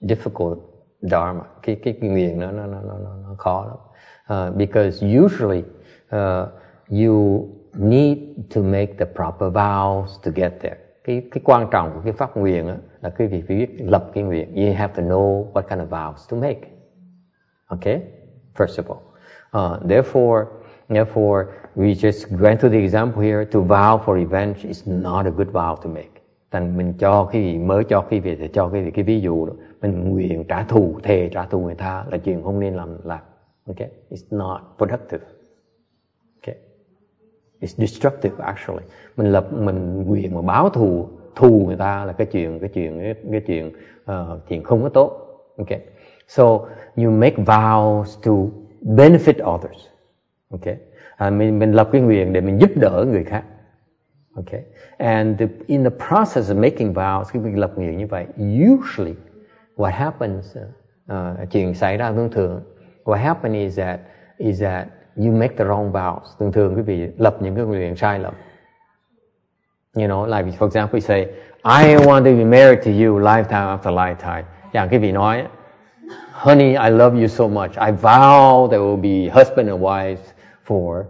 difficult dharma. Cái nó nó nó nó nó. Uh, because usually uh, you need to make the proper vows to get there. Cái cái quan trọng của cái pháp nguyện là biết lập cái nguyện. You have to know what kind of vows to make. Okay, first of all. Uh, therefore, therefore, we just went to the example here. To vow for revenge is not a good vow to make. Thành mình cho cái gì mới cho cái việc thì cho cái gì cái ví dụ đó. Mình nguyện trả thù, thề trả thù người ta là chuyện không nên làm là Okay, it's not productive. Okay, it's destructive actually. Mình lập mình quyền mà báo thù thù người ta là cái chuyện cái chuyện cái, cái chuyện ờ, uh, chuyện không có tốt. Okay, so you make vows to benefit others. Okay, à, mình mình lập cái nguyện để mình giúp đỡ người khác. Okay, and the, in the process of making vows khi mình lập nguyện như vậy, usually what happens uh, chuyện xảy ra thường thường what happens is that is that you make the wrong vows. Thường thường quý vị lập những cái nguyện sai lầm. You know like for example you say I want to be married to you lifetime after lifetime. Chẳng quý vị nói honey I love you so much. I vow that we'll be husband and wife for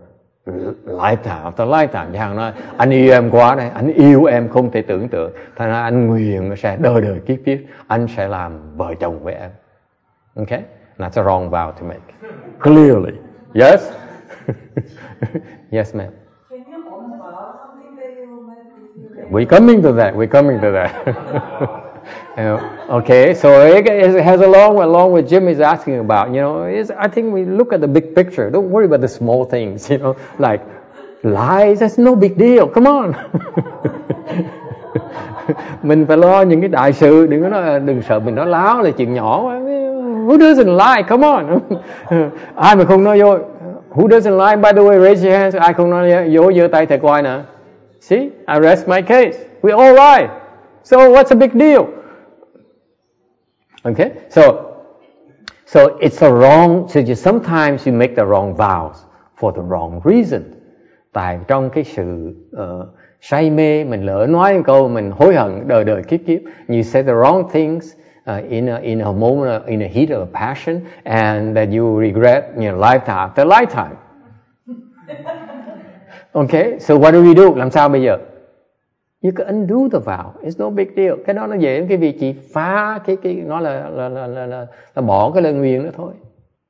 lifetime after lifetime. Chẳng nói anh yêu em quá đây anh yêu em không thể tưởng tượng. Thành ra anh nguyện sẽ đời đời kiếp kiếp anh sẽ làm vợ chồng với em. Okay? That's a wrong vow to make. Clearly. Yes? Yes ma'am. We're coming to that we're coming to that Uh, okay, so it, it has along along with Jim is asking about. You know, I think we look at the big picture. Don't worry about the small things. You know, like lies. That's no big deal. Come on. mình phải lo những cái đại sự đừng có nói, đừng sợ mình nói láo là chuyện nhỏ who doesn't lie come on ai mà không nói dối who doesn't lie by the way raise your hands ai không nói dối giơ tay thầy coi nè see I rest my case we all lie so what's a big deal Okay, so so it's a wrong. So you, sometimes you make the wrong vows for the wrong reason. Tại trong cái sự uh, say mê mình lỡ nói một câu mình hối hận đời đời kiếp kiếp. You say the wrong things uh, in a, in a moment in a heat of passion, and that you regret you know lifetime after lifetime. Okay, so what do we do? Làm sao bây giờ? You can undo the vow. It's no big deal. Cái đó nó dễ cái vì chỉ phá cái cái nó là là là là, là, là bỏ cái lời nguyện đó thôi.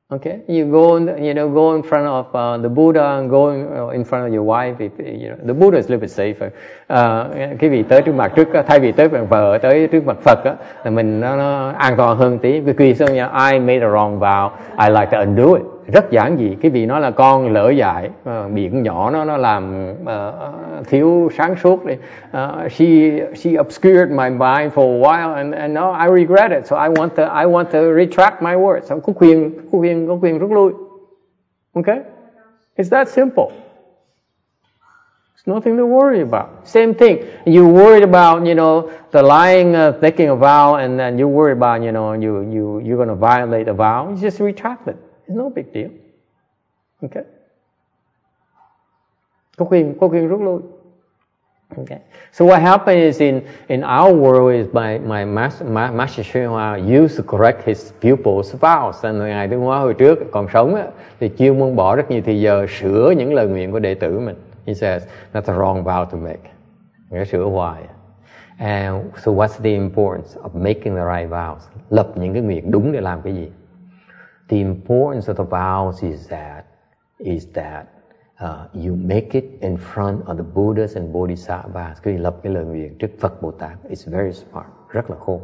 Okay, you go you know go in front of uh, the Buddha and go in, uh, in front of your wife. If, you know, the Buddha is a little bit safer. Uh, cái vị tới trước mặt trước uh, thay vì tới mặt vợ tới trước mặt Phật á, là mình nó, nó an toàn hơn tí. Vì sao nha? I made a wrong vow. I like to undo it rất giản dị cái vị nó là con lỡ dại ờ, uh, biển nhỏ nó nó làm uh, thiếu sáng suốt đi uh, she she obscured my mind for a while and and now I regret it so I want to I want to retract my words so có quyền có quyền có quyền rút lui okay it's that simple It's nothing to worry about. Same thing. You worried about, you know, the lying, uh, taking a vow, and then you worry about, you know, you you you're going to violate a vow. You just retract it. It's no big deal. Okay. Có quyền, có quyền rút lui. Okay. So what happened is in in our world is my my master, my, master Shinhua used to correct his pupils' vows. And ngài Đức Hóa hồi trước còn sống á, thì chưa muốn bỏ rất nhiều thời giờ sửa những lời nguyện của đệ tử mình. He says that's a wrong vow to make. Nghĩa sửa hoài. And so what's the importance of making the right vows? Lập những cái nguyện đúng để làm cái gì? The importance of the vows is that is that uh, you make it in front of the Buddhas and Bodhisattvas. Cứ lập cái lời nguyện trước Phật Bồ Tát. It's very smart, rất là khôn.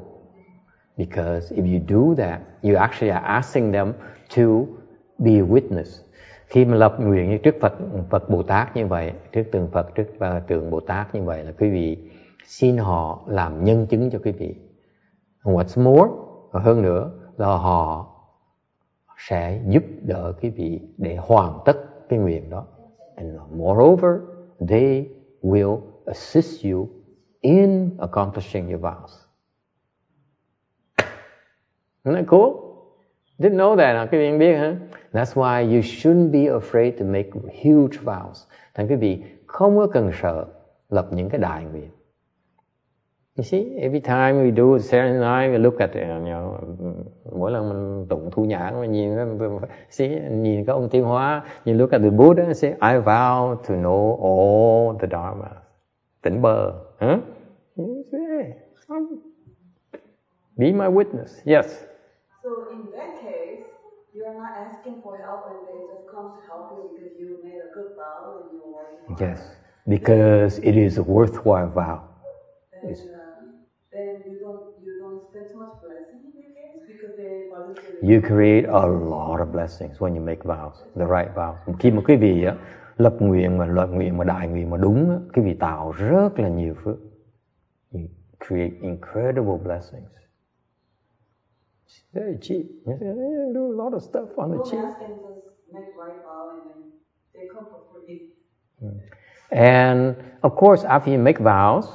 Because if you do that, you actually are asking them to be a witness. Khi mà lập nguyện như trước Phật Phật Bồ Tát như vậy, trước tượng Phật, trước và tượng Bồ Tát như vậy là quý vị xin họ làm nhân chứng cho quý vị. And what's more, và hơn nữa là họ sẽ giúp đỡ quý vị để hoàn tất cái nguyện đó. And moreover, they will assist you in accomplishing your vows. Isn't that cool? Didn't know that, à? quý vị biết hả? That's why you shouldn't be afraid to make huge vows. Thành quý vị không có cần sợ lập những cái đại nguyện. You see, every time we do Saturday night, we look at it, you know, mỗi lần mình tụng thu nhãn, mình nhìn, see, nhìn cái ông tiến hóa, you look at the Buddha, say, I vow to know all the Dharma. Tỉnh bờ. Huh? You say, Be my witness. Yes. So in that case, you are not asking for help and they just come to help you because you made a good vow and you are Yes. Because it is a worthwhile vow. uh, then you don't you don't spend too much blessing in your case because they voluntarily. You create a lot of blessings when you make vows, the right vows. Khi mà quý vị á, lập nguyện mà lập nguyện mà đại nguyện mà đúng á, quý vị tạo rất là nhiều phước. You create incredible blessings. It's very cheap. You say, "Yeah, do a lot of stuff on the cheap. ask them just make right vow and then they come for free. And of course, after you make vows,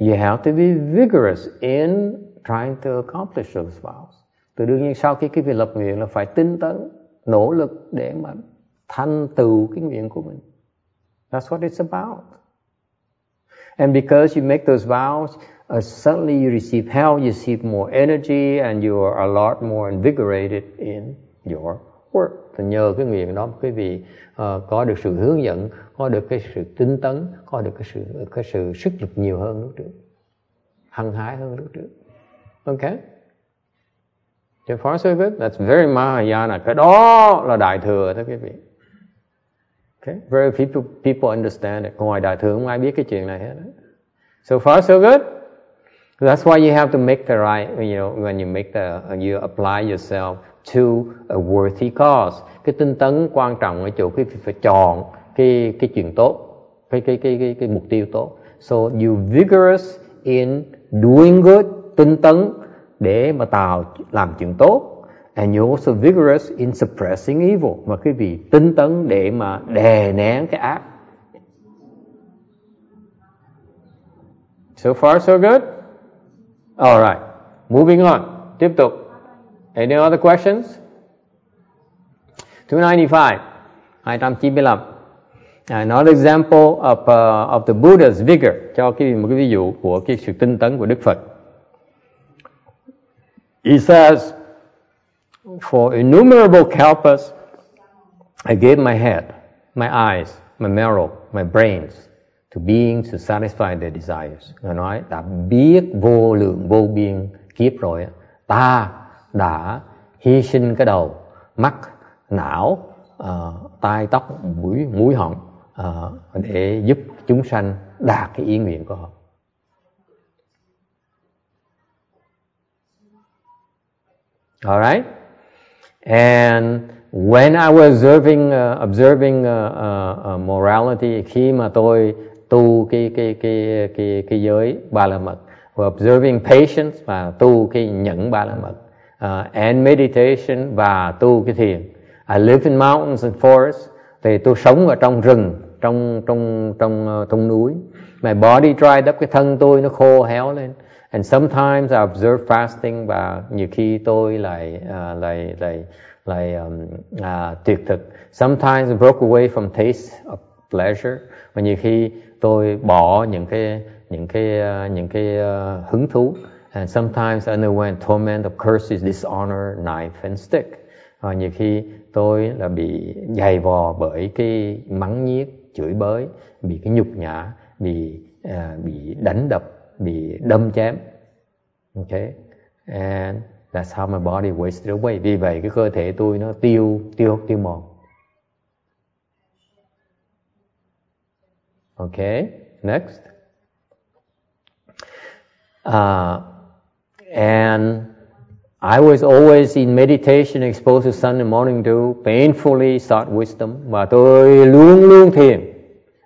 you have to be vigorous in trying to accomplish those vows. Từ đương nhiên sau khi cái việc lập nguyện là phải tinh tấn, nỗ lực để mà thành tựu cái nguyện của mình. That's what it's about. And because you make those vows, uh, suddenly you receive health, you receive more energy, and you are a lot more invigorated in your. Thì nhờ cái nguyện đó, quý vị uh, có được sự hướng dẫn, có được cái sự tinh tấn, có được cái sự cái sự sức lực nhiều hơn lúc trước, hăng hái hơn lúc trước. ok So far so good. That's very Mahayana. Cái đó là đại thừa đó quý vị. Okay? Very people people understand it. Ngoài đại thừa không ai biết cái chuyện này hết. So far so good. That's why you have to make the right, you know, when you make the, you apply yourself to a worthy cause. Cái tinh tấn quan trọng ở chỗ cái phải chọn cái cái chuyện tốt, cái cái cái cái, cái mục tiêu tốt. So you vigorous in doing good, tinh tấn để mà tạo làm chuyện tốt. And you also vigorous in suppressing evil. Mà cái vị tinh tấn để mà đè nén cái ác. So far so good? All right. Moving on. Tiếp tục. Any other questions? 295. 295. Another example of, uh, of the Buddha's vigor. Cho cái một cái ví dụ của cái sự tinh tấn của Đức Phật. He says, For innumerable kalpas, I gave my head, my eyes, my marrow, my brains to being to satisfy their desires. Ngài nói đã biết vô lượng vô biên kiếp rồi, ta đã hy sinh cái đầu, mắt, não, uh, tai tóc, mũi, mũi họng uh, để giúp chúng sanh đạt cái ý nguyện của họ. Alright. And when I was observing uh, observing uh, uh, uh morality khi mà tôi tu cái cái cái cái cái giới ba la mật, và observing patience và tu cái nhẫn ba la mật, uh, and meditation và tu cái thiền. I live in mountains and forests. Thì tôi sống ở trong rừng, trong trong trong uh, trong núi. My body dried up, cái thân tôi nó khô héo lên. And sometimes I observe fasting và nhiều khi tôi lại uh, lại lại lại um, uh, tuyệt thực. Sometimes I broke away from taste of pleasure. Và nhiều khi tôi bỏ những cái những cái uh, những cái uh, hứng thú. And sometimes I underwent torment of curses, dishonor, knife and stick. Và nhiều khi tôi là bị dày vò bởi cái mắng nhiếc, chửi bới, bị cái nhục nhã, bị uh, bị đánh đập, bị đâm chém. Okay. And that's how my body wasted away. Vì vậy cái cơ thể tôi nó tiêu tiêu tiêu mòn. Okay. Next. Uh, and I was always in meditation exposed to sun and morning dew, painfully sought wisdom và tôi luôn luôn thiền.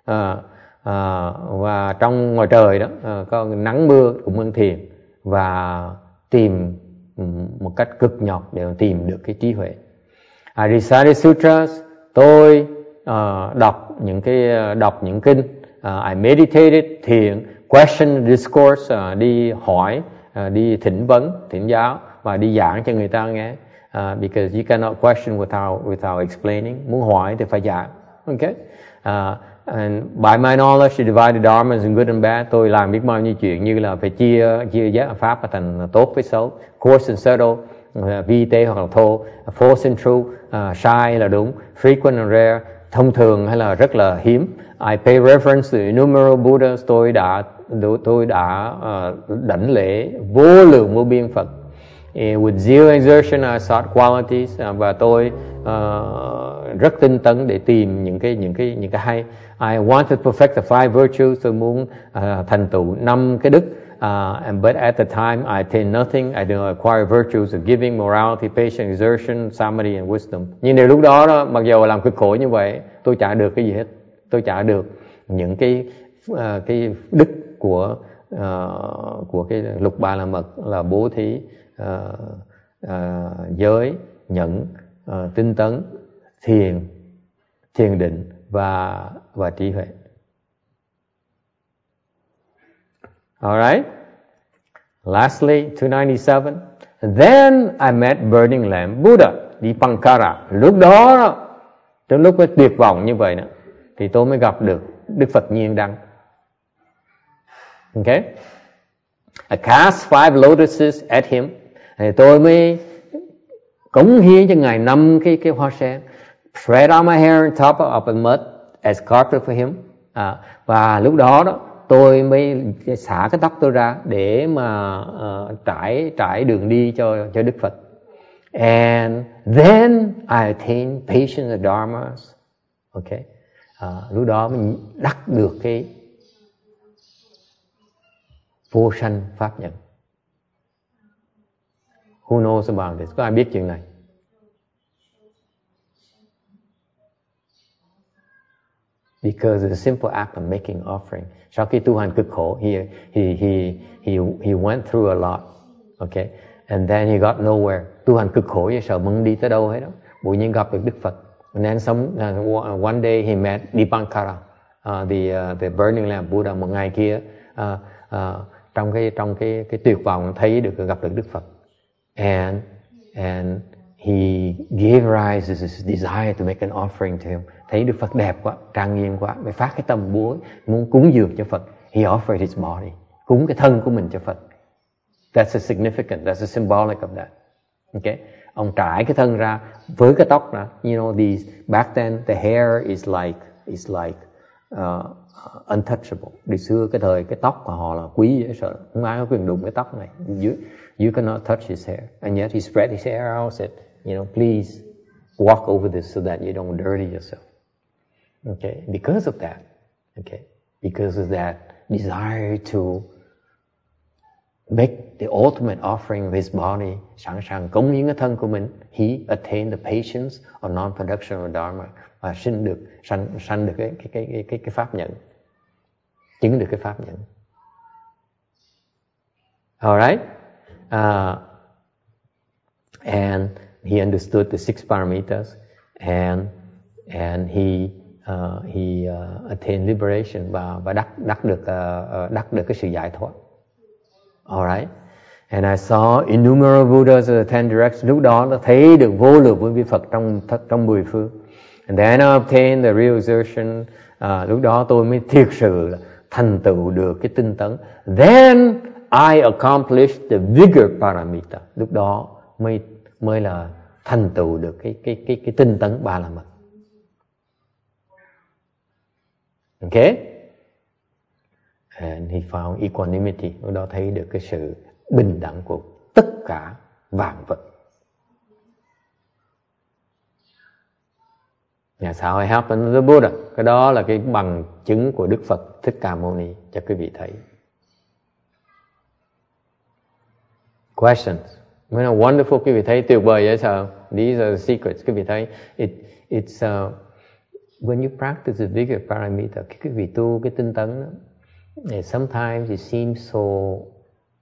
À, à, và trong ngoài trời đó à, có nắng mưa cũng vẫn thiền và tìm ừ, một cách cực nhọc để tìm được cái trí huệ. I recited sutras, tôi uh, đọc những cái đọc những kinh, uh, I meditated thiền, question discourse uh, đi hỏi, uh, đi thỉnh vấn, thỉnh giáo và đi giảng cho người ta nghe. Uh, because you cannot question without without explaining. Muốn hỏi thì phải giảng. Okay. Uh, And by my knowledge, she divided dharma in good and bad. Tôi làm biết bao nhiêu chuyện như là phải chia chia giá pháp thành tốt với xấu, coarse and subtle, uh, vi tế hoặc là thô, false and true, uh, sai là đúng, frequent and rare, thông thường hay là rất là hiếm. I pay reference to innumerable Buddhas. Tôi đã tôi đã uh, đảnh lễ vô lượng vô biên Phật. And with zero exertion, I sought qualities uh, và tôi uh, rất tinh tấn để tìm những cái những cái những cái hay. I wanted to perfect the five virtues. Tôi muốn uh, thành tựu năm cái đức. Uh, and but at the time, I attain nothing. I do not acquire virtues of giving, morality, patience, exertion, samadhi, and wisdom. Nhưng đến lúc đó, đó, mặc dù làm cực khổ như vậy, tôi chả được cái gì hết. Tôi chả được những cái uh, cái đức của uh, của cái lục ba la mật là bố thí, uh, uh, giới, nhẫn, uh, tinh tấn, thiền, thiền định và và trí huệ. All right. Lastly, 297. Then I met burning lamp Buddha, Dipankara. Lúc đó, đó trong lúc cái tuyệt vọng như vậy nữa, thì tôi mới gặp được Đức Phật Nhiên Đăng. Okay? I cast five lotuses at him. Thì tôi mới cống hiến cho ngài năm cái cái hoa sen. Spread out my hair on top of a mud as carpet for him. À, và lúc đó đó tôi mới xả cái tóc tôi ra để mà uh, trải trải đường đi cho cho Đức Phật. And then I attain patience the dharmas. Okay. À, lúc đó mình đắc được cái vô sanh pháp nhận. Who knows about this? Có ai biết chuyện này? Because it's a simple act of making offering. Sau khi tu hành cực khổ, he, he, he, he, he went through a lot. Okay? And then he got nowhere. Tu hành cực khổ vậy sợ mừng đi tới đâu hết đó. Bụi nhiên gặp được Đức Phật. And then some, uh, one day he met Dipankara, uh, the, uh, the burning lamp Buddha. Một ngày kia, uh, uh, trong cái trong cái cái tuyệt vọng thấy được gặp được Đức Phật. And and he gave rise to this desire to make an offering to him. Thấy Đức Phật đẹp quá, trang nghiêm quá, mới phát cái tâm búa muốn cúng dường cho Phật. He offered his body, cúng cái thân của mình cho Phật. That's a significant, that's a symbolic of that. Okay? Ông trải cái thân ra với cái tóc đó. You know, these back then the hair is like is like uh, untouchable. Đi xưa cái thời cái tóc của họ là quý dễ sợ, không ai có quyền đụng cái tóc này. You, you cannot touch his hair. And yet he spread his hair out, said, you know, please walk over this so that you don't dirty yourself. Okay, because of that, okay, because of that desire to make the ultimate offering of his body, sẵn sàng cống hiến cái thân của mình, he attained the patience of non-production of dharma. Và sinh được sanh sanh được cái cái cái cái cái, pháp nhận, chứng được cái pháp nhận. Alright, uh, and he understood the six paramitas, and and he Ờ, uh, he ờ, uh, attained liberation và và đắc đắc được uh, đắc được cái sự giải thoát. Alright. And I saw innumerable Buddhas of the ten directions. Lúc đó nó thấy được vô lượng vương vi Phật trong trong mười phương. And then I obtained the real exertion. Uh, lúc đó tôi mới thiệt sự là thành tựu được cái tinh tấn. Then I accomplished the vigor paramita. Lúc đó mới mới là thành tựu được cái cái cái cái tinh tấn ba la mật. Okay? And he found equanimity. Lúc đó thấy được cái sự bình đẳng của tất cả vạn vật. Nhà sao I happen the Buddha. Cái đó là cái bằng chứng của Đức Phật Thích Ca Mâu Ni cho quý vị thấy. Questions? Mấy là wonderful quý vị thấy tuyệt vời vậy sao? These are the secrets. Quý vị thấy it, it's uh, when you practice the vigor paramita, cái quý vị tu cái tinh tấn đó, sometimes it seems so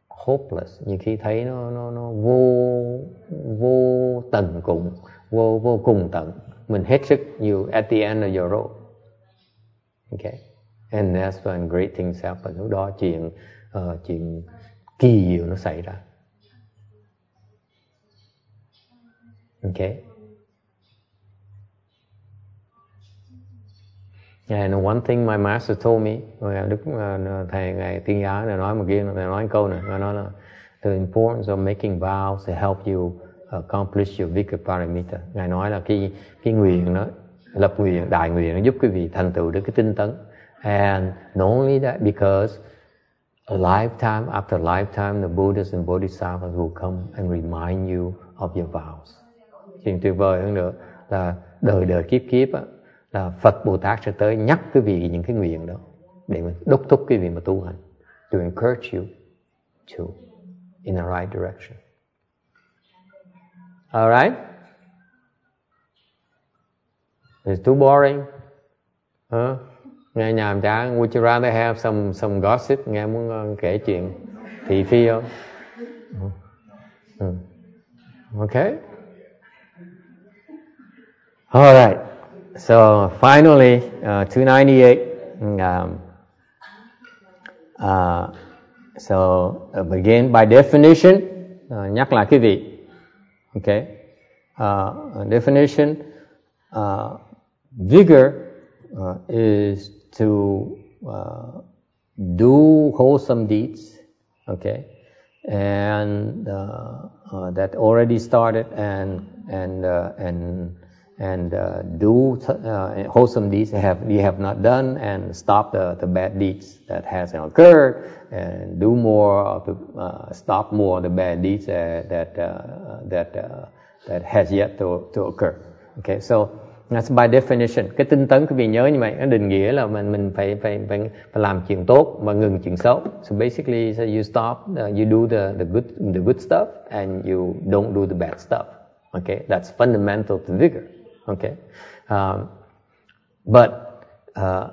hopeless. Nhiều khi thấy nó nó nó vô vô tận cùng vô vô cùng tận. Mình hết sức you at the end of your road okay and that's when great things happen. Lúc đó chuyện uh, chuyện kỳ diệu nó xảy ra. Okay And one thing my master told me, Đức uh, thầy ngài tiên giáo này nói một kia, thầy nói câu này, ngài nói là the importance of making vows to help you accomplish your vigor paramita. Ngài nói là cái cái nguyện đó, lập nguyện, đại nguyện nó giúp quý vị thành tựu được cái tinh tấn. And not only that, because a lifetime after lifetime, the Buddhas and Bodhisattvas will come and remind you of your vows. Chuyện tuyệt vời hơn nữa là đời đời kiếp kiếp á, là Phật Bồ Tát sẽ tới nhắc quý vị những cái nguyện đó để mình đốc thúc quý vị mà tu hành to encourage you to in the right direction. All right? It's too boring. Huh? Nghe nhàm chán. Would you rather have some some gossip? Nghe muốn uh, kể chuyện thị phi không? Hmm. Okay. All right. So finally, uh, 298. Um, uh, so uh, begin by definition. Uh, nhắc lại vị. Okay. Uh, definition. Uh, vigor uh, is to uh, do wholesome deeds. Okay. And uh, uh, that already started and and uh, and and uh, do uh, wholesome deeds have you have not done and stop the, the bad deeds that has occurred and do more the, uh, stop more of the bad deeds that that that that has yet to to occur. Okay, so That's by definition. Cái tinh tấn quý vị nhớ như vậy, nó định nghĩa là mình mình phải phải phải phải làm chuyện tốt và ngừng chuyện xấu. So basically, so you stop, uh, you do the the good the good stuff and you don't do the bad stuff. Okay, that's fundamental to vigor. Okay, um, but uh,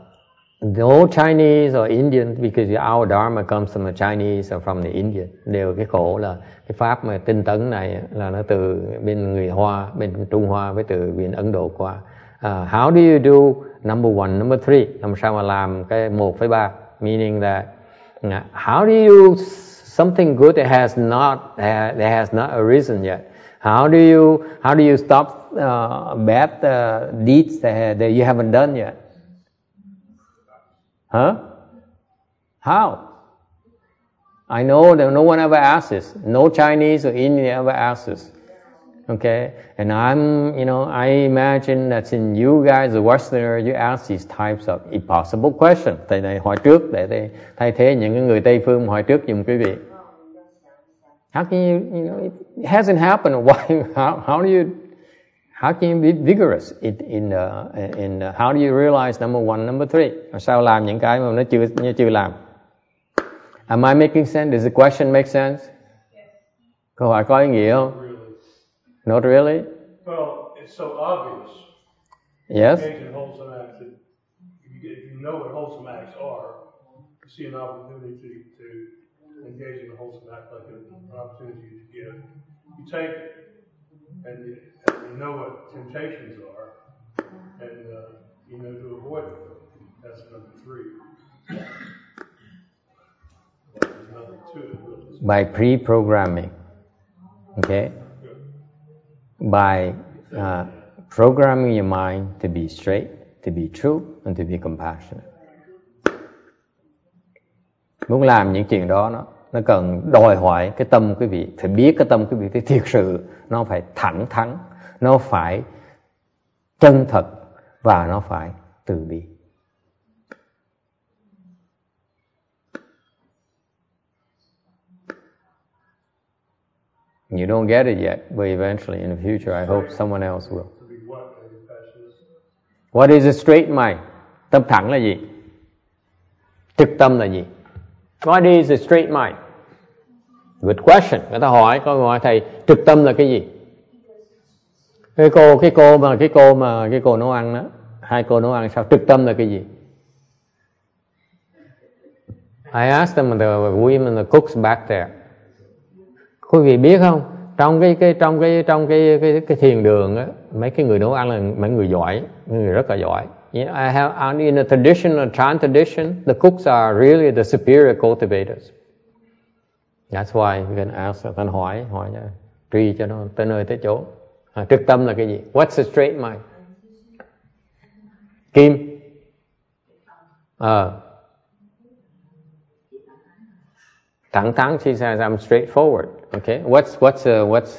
the old Chinese or Indian, because our Dharma comes from the Chinese or from the Indian, đều cái khổ là cái pháp mà tinh tấn này là nó từ bên người Hoa, bên Trung Hoa với từ bên Ấn Độ qua. Uh, how do you do number one, number three? Làm sao mà làm cái một với ba? Meaning that uh, how do you something good that has not that has not arisen yet? How do you how do you stop uh, bad uh, deeds that, that you haven't done yet? Huh? How? I know that no one ever asks this. No Chinese or Indian ever asks this. Okay, and I'm, you know, I imagine that in you guys, the Westerner, you ask these types of impossible questions. Thầy này hỏi trước để thầy thay thế những người Tây phương hỏi trước giùm quý vị. How can you, you know, it hasn't happened. Why? How, how do you, how can you be vigorous in, in, uh, in uh, how do you realize number one, number three? Sao làm những cái mà nó chưa, nó chưa làm? Am I making sense? Does the question make sense? Câu hỏi có ý nghĩa không? Really. Not really? Well, it's so obvious. Yes? Engage in wholesome acts. If, you, if you know what wholesome acts are, you see an opportunity to, to engage in a wholesome act like an opportunity to give. You take it, and you, and you know what temptations are, and uh, you know to avoid them. That's number three. Well, there's nothing to it, really. By pre-programming. Okay? By uh, programming your mind to be straight, to be true, and to be compassionate. Muốn làm những chuyện đó nó nó cần đòi hỏi cái tâm quý vị phải biết cái tâm quý vị phải thiệt sự nó phải thẳng thắn nó phải chân thật và nó phải từ bi You don't get it yet, but eventually in the future, I hope someone else will. What is a straight mind? Tâm thẳng là gì? Trực tâm là gì? What is a straight mind? Good question. Người ta hỏi, có hỏi thầy, trực tâm là cái gì? Cái cô, cái cô mà cái cô mà cái cô nấu ăn đó, hai cô nấu ăn sao? Trực tâm là cái gì? I asked them the women, the cooks back there. Quý vị biết không? Trong cái cái trong cái trong cái cái cái thiền đường á, mấy cái người nấu ăn là mấy người giỏi, mấy người rất là giỏi. Yeah, I have in a traditional Chan tradition, the cooks are really the superior cultivators. That's why you can ask, can hỏi, hỏi cho, truy cho nó tới nơi tới chỗ. À, trực tâm là cái gì? What's a straight mind? Kim. Ờ. Thẳng thắn, she says I'm straightforward. Okay. What's what's uh, what's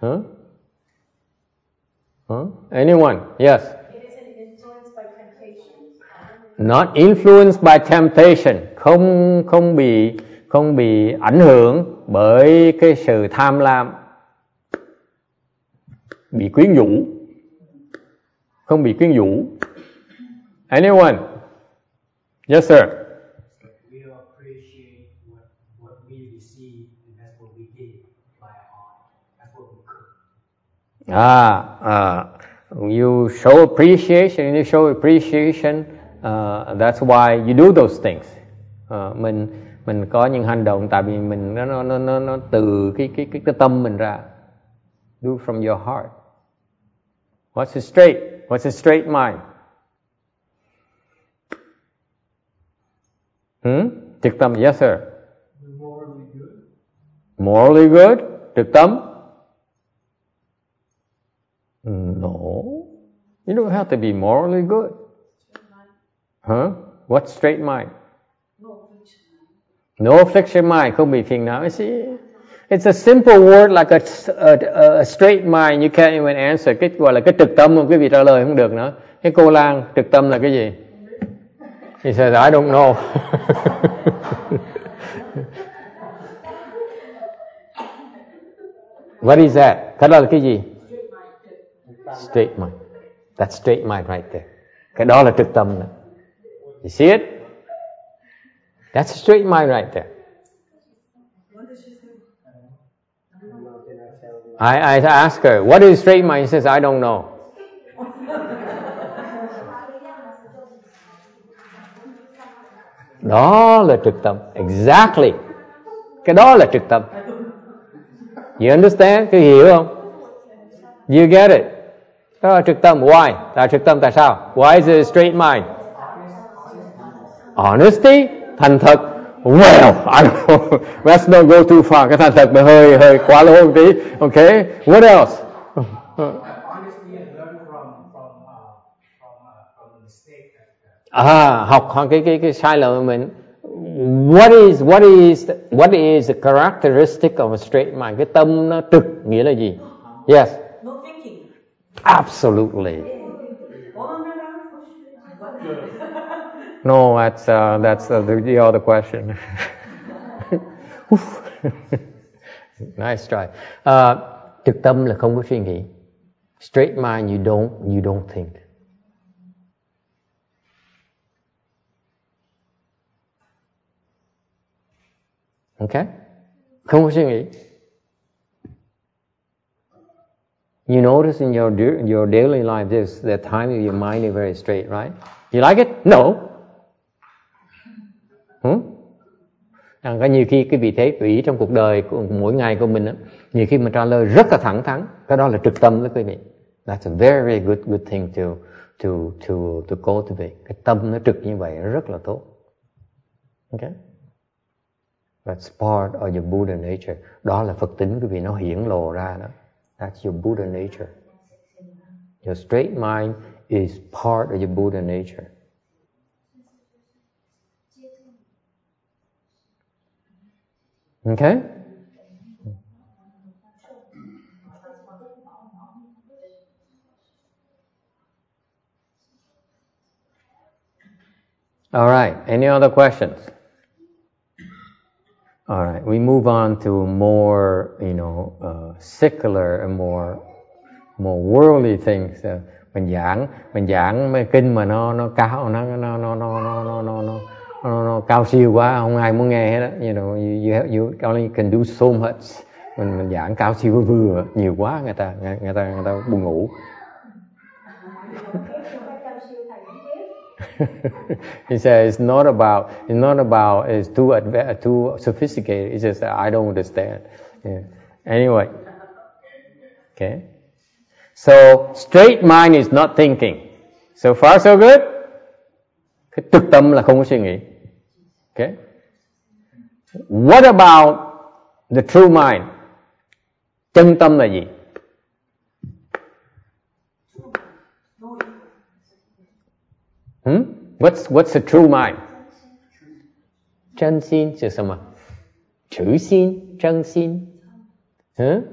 huh? Huh? Anyone? Yes. Not influenced by temptation. Không không bị không bị ảnh hưởng bởi cái sự tham lam. Bị quyến rũ. Không bị quyến rũ. Anyone? Yes sir. Ah, uh, you show appreciation, you show appreciation, uh, that's why you do those things. Uh, mình mình có những hành động tại vì mình nó nó nó nó, từ cái cái cái cái tâm mình ra. Do from your heart. What's a straight? What's a straight mind? Hmm? Trực tâm, yes sir. Morally good. Morally good? Trực tâm? No. You don't have to be morally good. Huh? What's straight mind? No affliction mind, không bị phiền não. You see, it's a simple word like a, a, a straight mind. You can't even answer. Cái gọi là cái trực tâm mà quý vị trả lời không được nữa. Cái cô Lan, trực tâm là cái gì? He says, I don't know. What is that? Cái đó là cái gì? Straight mind. That's straight mind right there. Cái đó là trực tâm đó. You see it? That's a straight mind right there. I, I ask her, what is straight mind? She says, I don't know. Đó là trực tâm. Exactly. Cái đó là trực tâm. You understand? Cứ hiểu không? You get it? Trực tâm. Why? Là trực tâm tại sao? Why is it a straight mind? Honesty? Thành thật? Well, I don't. Let's not go too far. Cái thành thật mà hơi hơi quá lố một tí. Okay? What else? Honesty and learn from from from from the mistake that À, học học cái cái cái sai lầm của mình. What is what is what is the characteristic of a straight mind? Cái tâm nó trực nghĩa là gì? Yes, No thinking. absolutely. No, that's uh, that's uh, the, the other question. nice try. Uh, trực tâm là không có suy nghĩ. Straight mind, you don't you don't think. Okay? Không có suy nghĩ. You notice in your your daily life, this the time of your mind is very straight, right? You like it? No. Hmm? À, có nhiều khi cái vị thế tùy ý trong cuộc đời của mỗi ngày của mình á, nhiều khi mình trả lời rất là thẳng thắn, cái đó là trực tâm đó quý vị. That's a very very good good thing to to to to cultivate. Cái tâm nó trực như vậy rất là tốt. Okay? That's part of your Buddha nature. Đó là Phật tính quý vị nó hiển lộ ra đó. That's your Buddha nature. Your straight mind is part of your Buddha nature. Okay? All right. Any other questions? All right. We move on to more, you know, uh, secular and more, more worldly things. Uh, mình giảng, mình giảng mấy kinh mà nó nó cao, nó nó nó nó nó nó nó, nó, nó, cao siêu quá, không ai muốn nghe hết đó You know, you, you, have, you only can do so much. Mình mình giảng cao siêu vừa nhiều quá người ta người, người ta người ta buồn ngủ. he says it's not about it's not about it's too advanced, too sophisticated. It's just I don't understand. Yeah. Anyway, okay. So straight mind is not thinking. So far so good. Cái thực tâm là không có suy nghĩ. Okay. What about the true mind? Chân tâm là gì? Hmm? What's what's the true mind? 真心是什么？直心，真心。嗯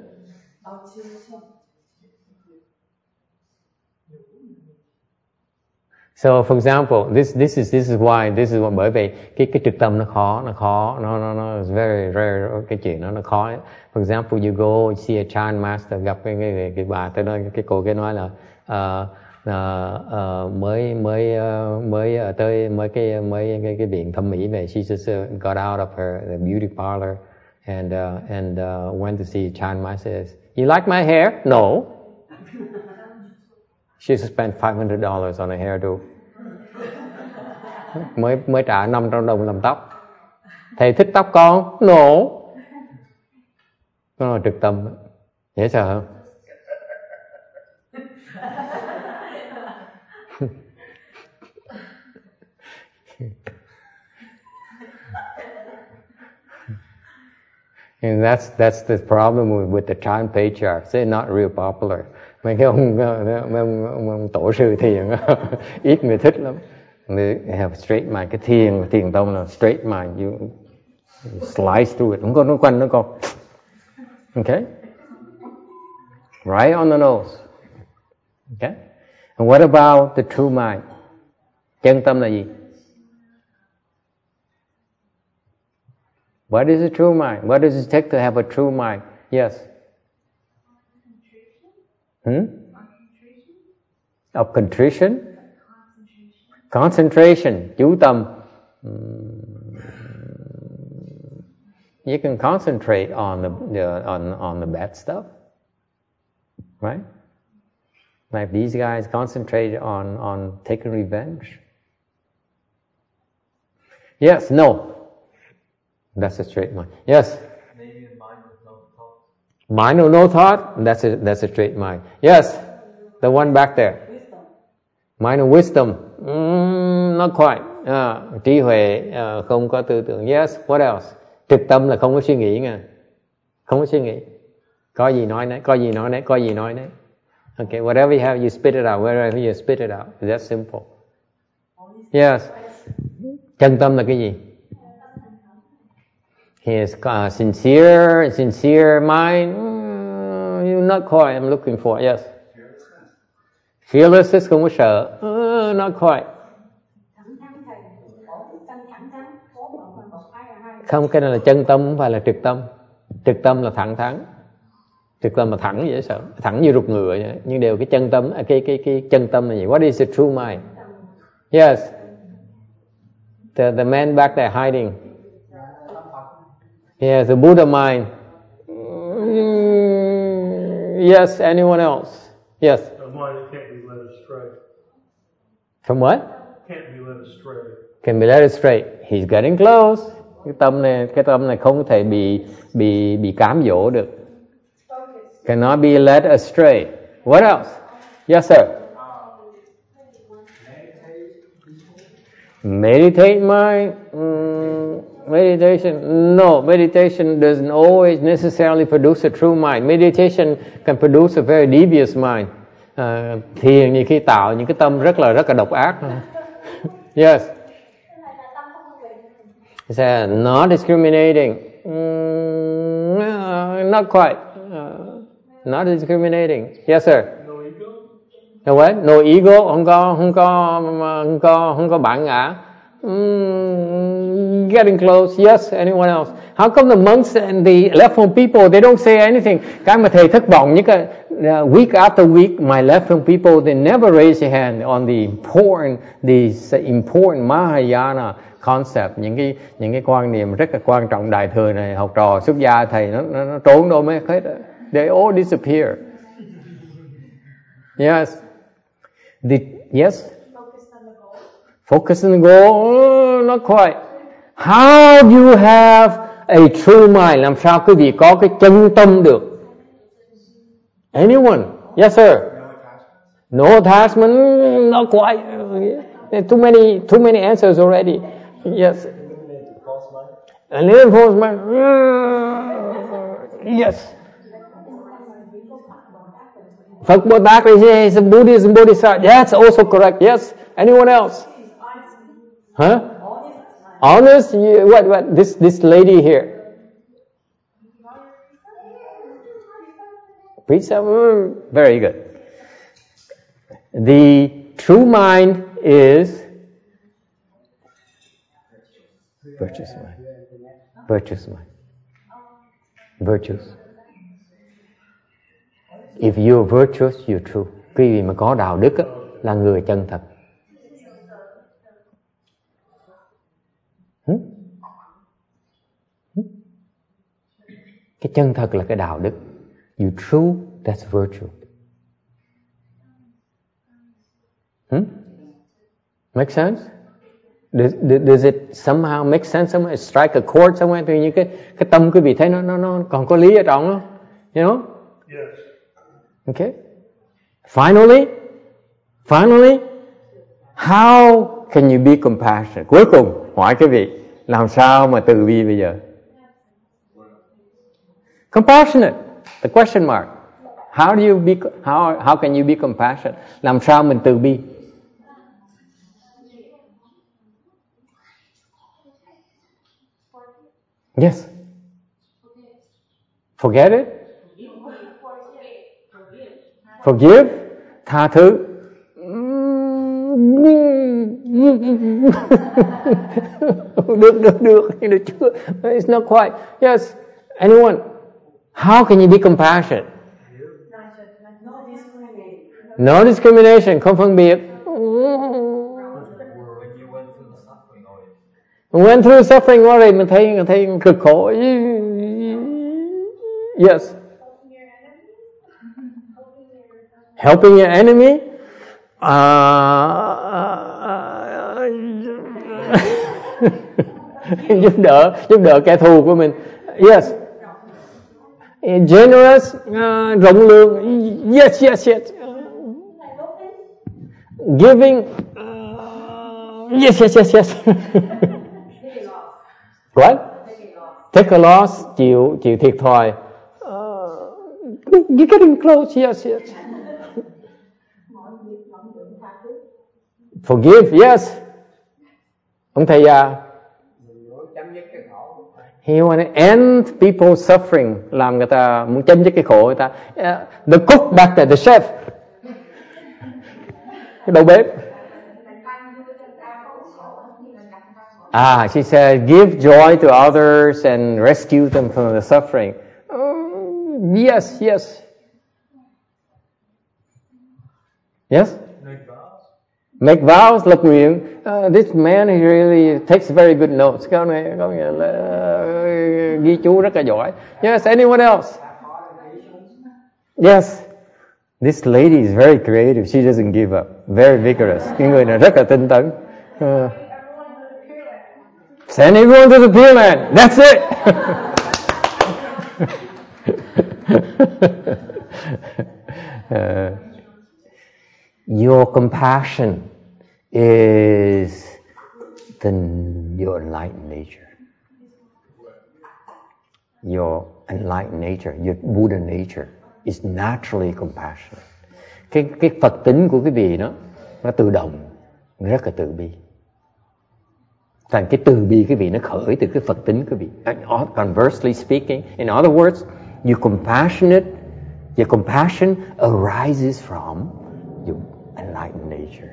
？So for example, this this is this is why this is why bởi vì cái cái trực tâm nó khó, nó khó, nó nó nó it's very rare cái chuyện nó nó khó. For example, you go see a chan master gặp cái cái, cái cái bà tới nói cái cô cái nói là uh, uh, uh, mới mới uh, mới uh, tới mới cái mới cái cái viện thẩm mỹ về she just uh, got out of her the beauty parlor and uh, and uh, went to see Chan master. says, "You like my hair?" No. She spent $500 on a hairdo. mới mới trả 500 đồng làm tóc. Thầy thích tóc con? No. Nó là trực tâm. Dễ sợ không? And that's that's the problem with, with the Chan patriarchs. They're not real popular. Mấy cái ông, mấy ông, ông, ông tổ sư thiền ít người thích lắm. They have straight mind. Cái thiền thiền tông là straight mind. You, you slice through it. Không có nó quanh nó con. Okay? Right on the nose. Okay? And what about the true mind? Chân tâm là gì? What is a true mind? What does it take to have a true mind? Yes. Hmm? Of contrition? Concentration. Chú tâm. You can concentrate on the, the on on the bad stuff, right? Like these guys concentrate on on taking revenge. Yes. No. That's a straight mind. Yes. Mind with no thought. That's a that's a straight mind. Yes. The one back there. Wisdom. Mind of wisdom. Mm, not quite. À, trí huệ à, không có tư tưởng. Yes. What else? Trực tâm là không có suy nghĩ nha. Không có suy nghĩ. Có gì nói nấy, có gì nói nấy, có gì nói nấy. Okay, whatever you have, you spit it out. Wherever you spit it out. It's that simple. Yes. Chân tâm là cái gì? His uh, sincere, sincere mind. Mm, not quite. I'm looking for. Yes. Fearlessness không có sợ. Uh, not quite. Không, cái này là chân tâm, không phải là trực tâm. Trực tâm là thẳng thắn. Trực tâm là thẳng dễ sợ, thẳng như rụt ngựa vậy. Nhưng đều cái chân tâm, à, cái cái cái chân tâm là gì? What is the true mind? Yes. The the man back there hiding. Yes, the Buddha mind. Mm, yes, anyone else? Yes. A mind that can't be led astray. From what? Can't be led astray. Can be led astray. He's getting close. Cái tâm này, cái tâm này không thể bị bị bị cám dỗ được. Cannot be led astray. What else? Yes, sir. Meditate mind. Mm, meditation. No, meditation doesn't always necessarily produce a true mind. Meditation can produce a very devious mind. À, thiền nhiều khi tạo những cái tâm rất là rất là độc ác. yes. He said, not discriminating. Mm, uh, not quite. Uh, not discriminating. Yes, sir. No ego? No what? No ego. Không có, không có, không có, không có bản ngã. Mm, getting close. Yes. Anyone else? How come the monks and the left home people they don't say anything? Cái mà thầy thất vọng những cái uh, week after week, my left home people they never raise their hand on the important, the important Mahayana concept những cái những cái quan niệm rất là quan trọng đại thừa này học trò xuất gia thầy nó nó, nó trốn đâu mấy hết they all disappear yes the yes focus and go, oh, not quite. How do you have a true mind? Làm sao quý vị có cái chân tâm được. Anyone? Yes sir. No attachment? Not quite. Too many too many answers already. Yes. A little false mind yes. Phật Bồ Tát is a Buddhism Bodhisattva. That's also correct. Yes. Anyone else? Huh? Honest? You, what? What? This this lady here. Precept. Very good. The true mind is virtuous mind. Virtuous mind. Virtuous. If you're virtuous, you're true. Quý vị mà có đạo đức á, là người chân thật. Cái chân thật là cái đạo đức. You true that's virtue. Hmm? make sense? Does, does it somehow make sense? Somewhere strike a chord somewhere thì như cái cái tâm quý vị thấy nó nó nó còn có lý ở trong đó. You know? Yes. okay. Finally finally how can you be compassionate? Cuối cùng hỏi quý vị làm sao mà từ bi bây giờ compassionate? The question mark. How do you be how how can you be compassionate? Làm sao mình từ bi? Yes. Forget it? Forgive? Tha thứ. Được được được. Được chưa? It's not quite. Yes. Anyone how can you be compassionate? No no discrimination. Không phân biệt. Went through suffering already mình thấy mình thấy cực khổ. Yes. Helping your enemy? Uh, giúp đỡ giúp đỡ kẻ thù của mình. Yes. Generous uh, rộng lượng yes yes yes. Giving uh, yes yes yes yes. What? Take a loss chịu chịu thiệt thòi you're getting close yes yes. Forgive yes. Ông thầy à he want to end people's suffering làm người ta muốn chấm dứt cái khổ người ta the cook back there the chef cái đầu bếp Ah, she said, give joy to others and rescue them from the suffering. Oh, yes, yes. Yes? Make vows, lập nguyện. Uh, this man he really takes very good notes. Cái ông này có nghĩa là uh, ghi chú rất là giỏi. Yes, anyone else? Yes. This lady is very creative. She doesn't give up. Very vigorous. Cái người này rất là tinh tấn. Uh, Send everyone to the Pure Land. That's it. uh, your compassion is the, your enlightened nature. Your enlightened nature, your Buddha nature is naturally compassionate. Cái cái Phật tính của cái vị đó nó tự động rất là từ bi. Thành cái từ bi cái vị nó khởi từ cái Phật tính cái vị. Conversely speaking, in other words, you compassionate, your compassion arises from your enlightened nature.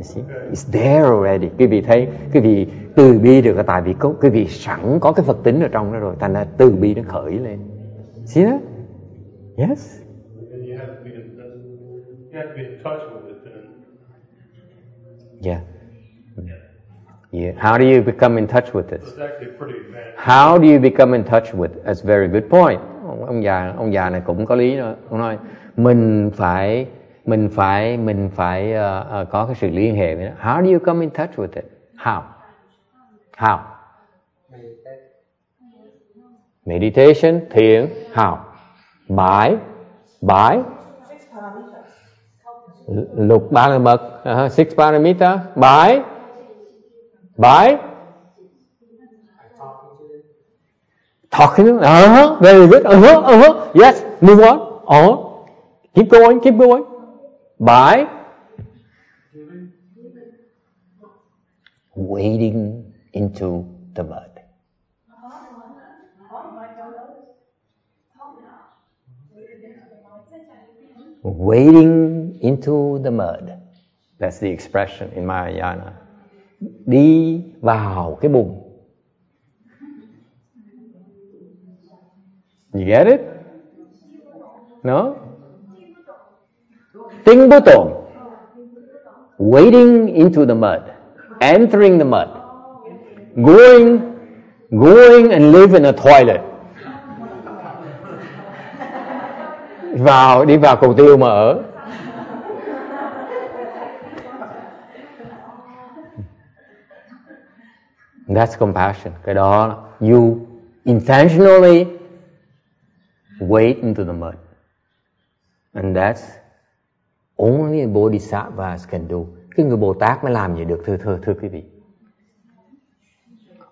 You see? It's there already. Quý vị thấy, quý vị từ bi được là tại vì có quý vị sẵn có cái Phật tính ở trong đó rồi, thành ra từ bi nó khởi lên. See that? Yes. Yeah. Yeah. How do you become in touch with it? How do you become in touch with? it? That's a very good point. Ông, ông già ông già này cũng có lý đó. Ông nói mình phải mình phải mình phải uh, uh, có cái sự liên hệ với nó. How do you come in touch with it? How? How? Meditation, thiền, how? bài bài lục ba la mật, uh, six paramita, bài bài talking to them. Uh-huh, very good. Uh-huh, uh-huh. Yes, move on. On. Keep going, keep going. By wading into the mud. Wading into the mud. That's the expression in Mahayana. Đi vào cái bùn. You get it? No? Bố tổn. Wading into the mud. Entering the mud. Going, going and live in a toilet. vào đi vào cầu tiêu mà ở That's compassion. Cái đó you intentionally wade into the mud. And that's only bodhisattva can do. Cái người Bồ Tát mới làm vậy được thưa thưa thưa quý vị.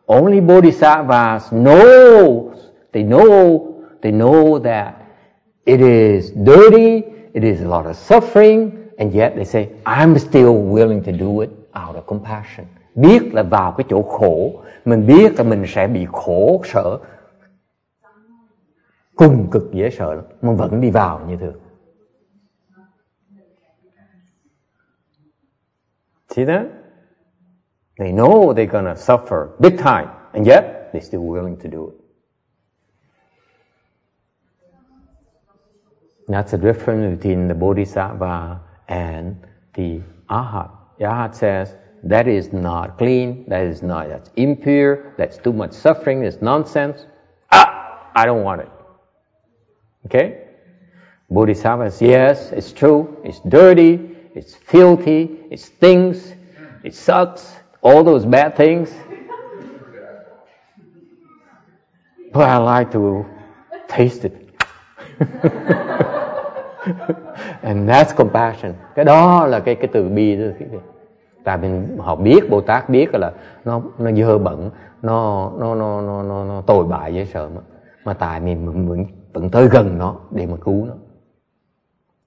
Only bodhisattvas know they know they know that it is dirty, it is a lot of suffering, and yet they say, I'm still willing to do it out of compassion biết là vào cái chỗ khổ mình biết là mình sẽ bị khổ sở cùng cực dễ sợ mà vẫn đi vào như thường See that? They know they're gonna suffer big time, and yet they're still willing to do it. That's the difference between the Bodhisattva and the Arhat. The says, that is not clean, that is not, that's impure, that's too much suffering, it's nonsense. Ah, I don't want it. Okay? Bodhisattva says, yes, it's true, it's dirty, it's filthy, it stinks, it sucks, all those bad things. But I like to taste it. And that's compassion. Cái đó là cái cái từ bi đó tại mình họ biết bồ tát biết là nó nó dơ bẩn nó nó nó nó nó, nó tồi bại dễ sợ mà mà tại mình vẫn vẫn tới gần nó để mà cứu nó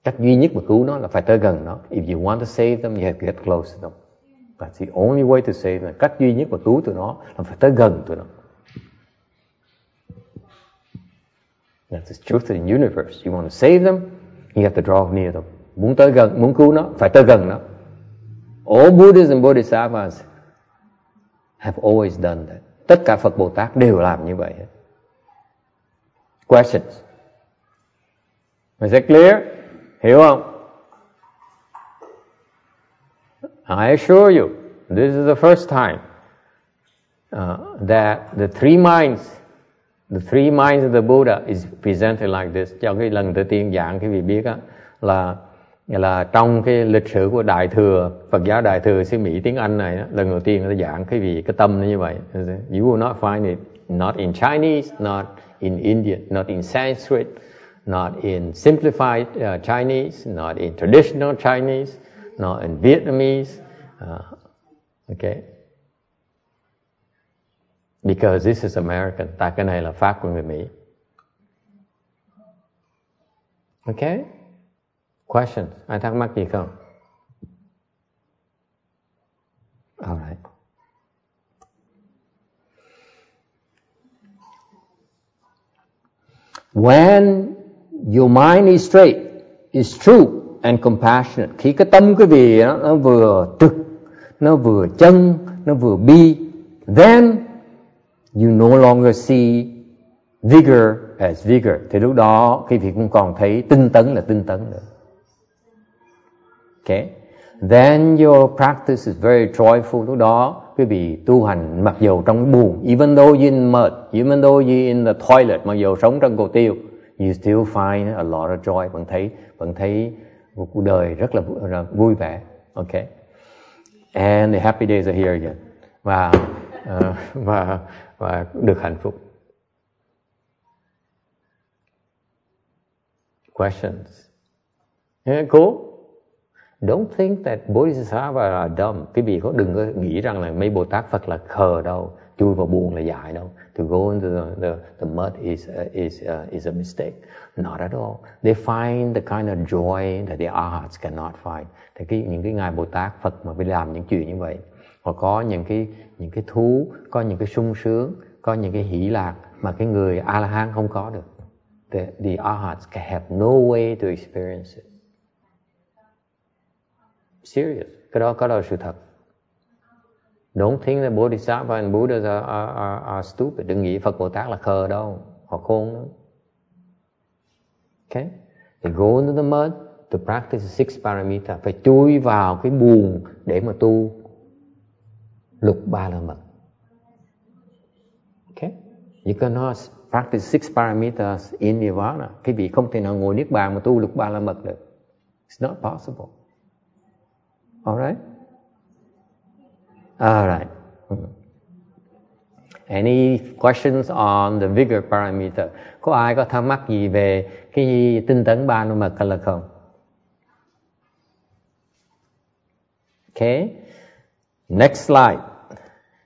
cách duy nhất mà cứu nó là phải tới gần nó if you want to save them you have to get close to them that's the only way to save them cách duy nhất mà cứu tụi nó là phải tới gần tụi nó That's the truth of the universe. You want to save them, you have to draw near them. Muốn tới gần, muốn cứu nó, phải tới gần nó. All Buddhists and Bodhisattvas have always done that. Tất cả Phật Bồ Tát đều làm như vậy. Questions? Is that clear? Hiểu không? I assure you, this is the first time uh, that the three minds, the three minds of the Buddha is presented like this. Cho cái lần đầu tiên giảng cái vị biết á, là là trong cái lịch sử của đại thừa Phật giáo đại thừa xứ Mỹ tiếng Anh này lần đầu tiên người ta giảng cái vị cái tâm nó như vậy you will not find it not in Chinese not in Indian not in Sanskrit not in simplified uh, Chinese not in traditional Chinese not in Vietnamese uh, okay because this is American tại cái này là pháp của người Mỹ okay Questions? Ai thắc mắc gì không? All right. When your mind is straight, is true and compassionate, khi cái tâm cái vị nó, nó vừa trực, nó vừa chân, nó vừa bi, then you no longer see vigor as vigor. Thì lúc đó quý vị cũng còn thấy tinh tấn là tinh tấn nữa. Okay? Then your practice is very joyful. Lúc đó quý vị tu hành mặc dầu trong buồn, even though you in mud, even though you in the toilet, mặc dầu sống trong cầu tiêu, you still find a lot of joy. Bạn thấy, bạn thấy cuộc đời rất là, vui vẻ. Okay? And the happy days are here again. Và uh, và và được hạnh phúc. Questions? Yeah, cool. Don't think that Bodhisattva are dumb. Quý vị có đừng có nghĩ rằng là mấy Bồ Tát Phật là khờ đâu, chui vào buồn là dại đâu. To go into the, the, the mud is, uh, is, uh, is a mistake. Not at all. They find the kind of joy that the arhats cannot find. Thì cái, những cái ngài Bồ Tát Phật mà phải làm những chuyện như vậy, họ có những cái những cái thú, có những cái sung sướng, có những cái hỷ lạc mà cái người A La Hán không có được. The, the arhats can have no way to experience it. Serious. Cái đó, cái đó là sự thật. Don't think that Bodhisattva and Buddhas are, are, are, are stupid. Đừng nghĩ Phật Bồ Tát là khờ đâu. Họ khôn lắm. Okay? They go into the mud to practice six paramita. Phải chui vào cái buồn để mà tu lục ba la mật. Okay? You cannot practice six parameters in nirvana. Quý vị không thể nào ngồi niết bàn mà tu lục ba la mật được. It's not possible. Alright? Alright. right. Any questions on the vigor parameter? Có ai có thắc mắc gì về cái tinh tấn ba la mật là không? Okay. Next slide.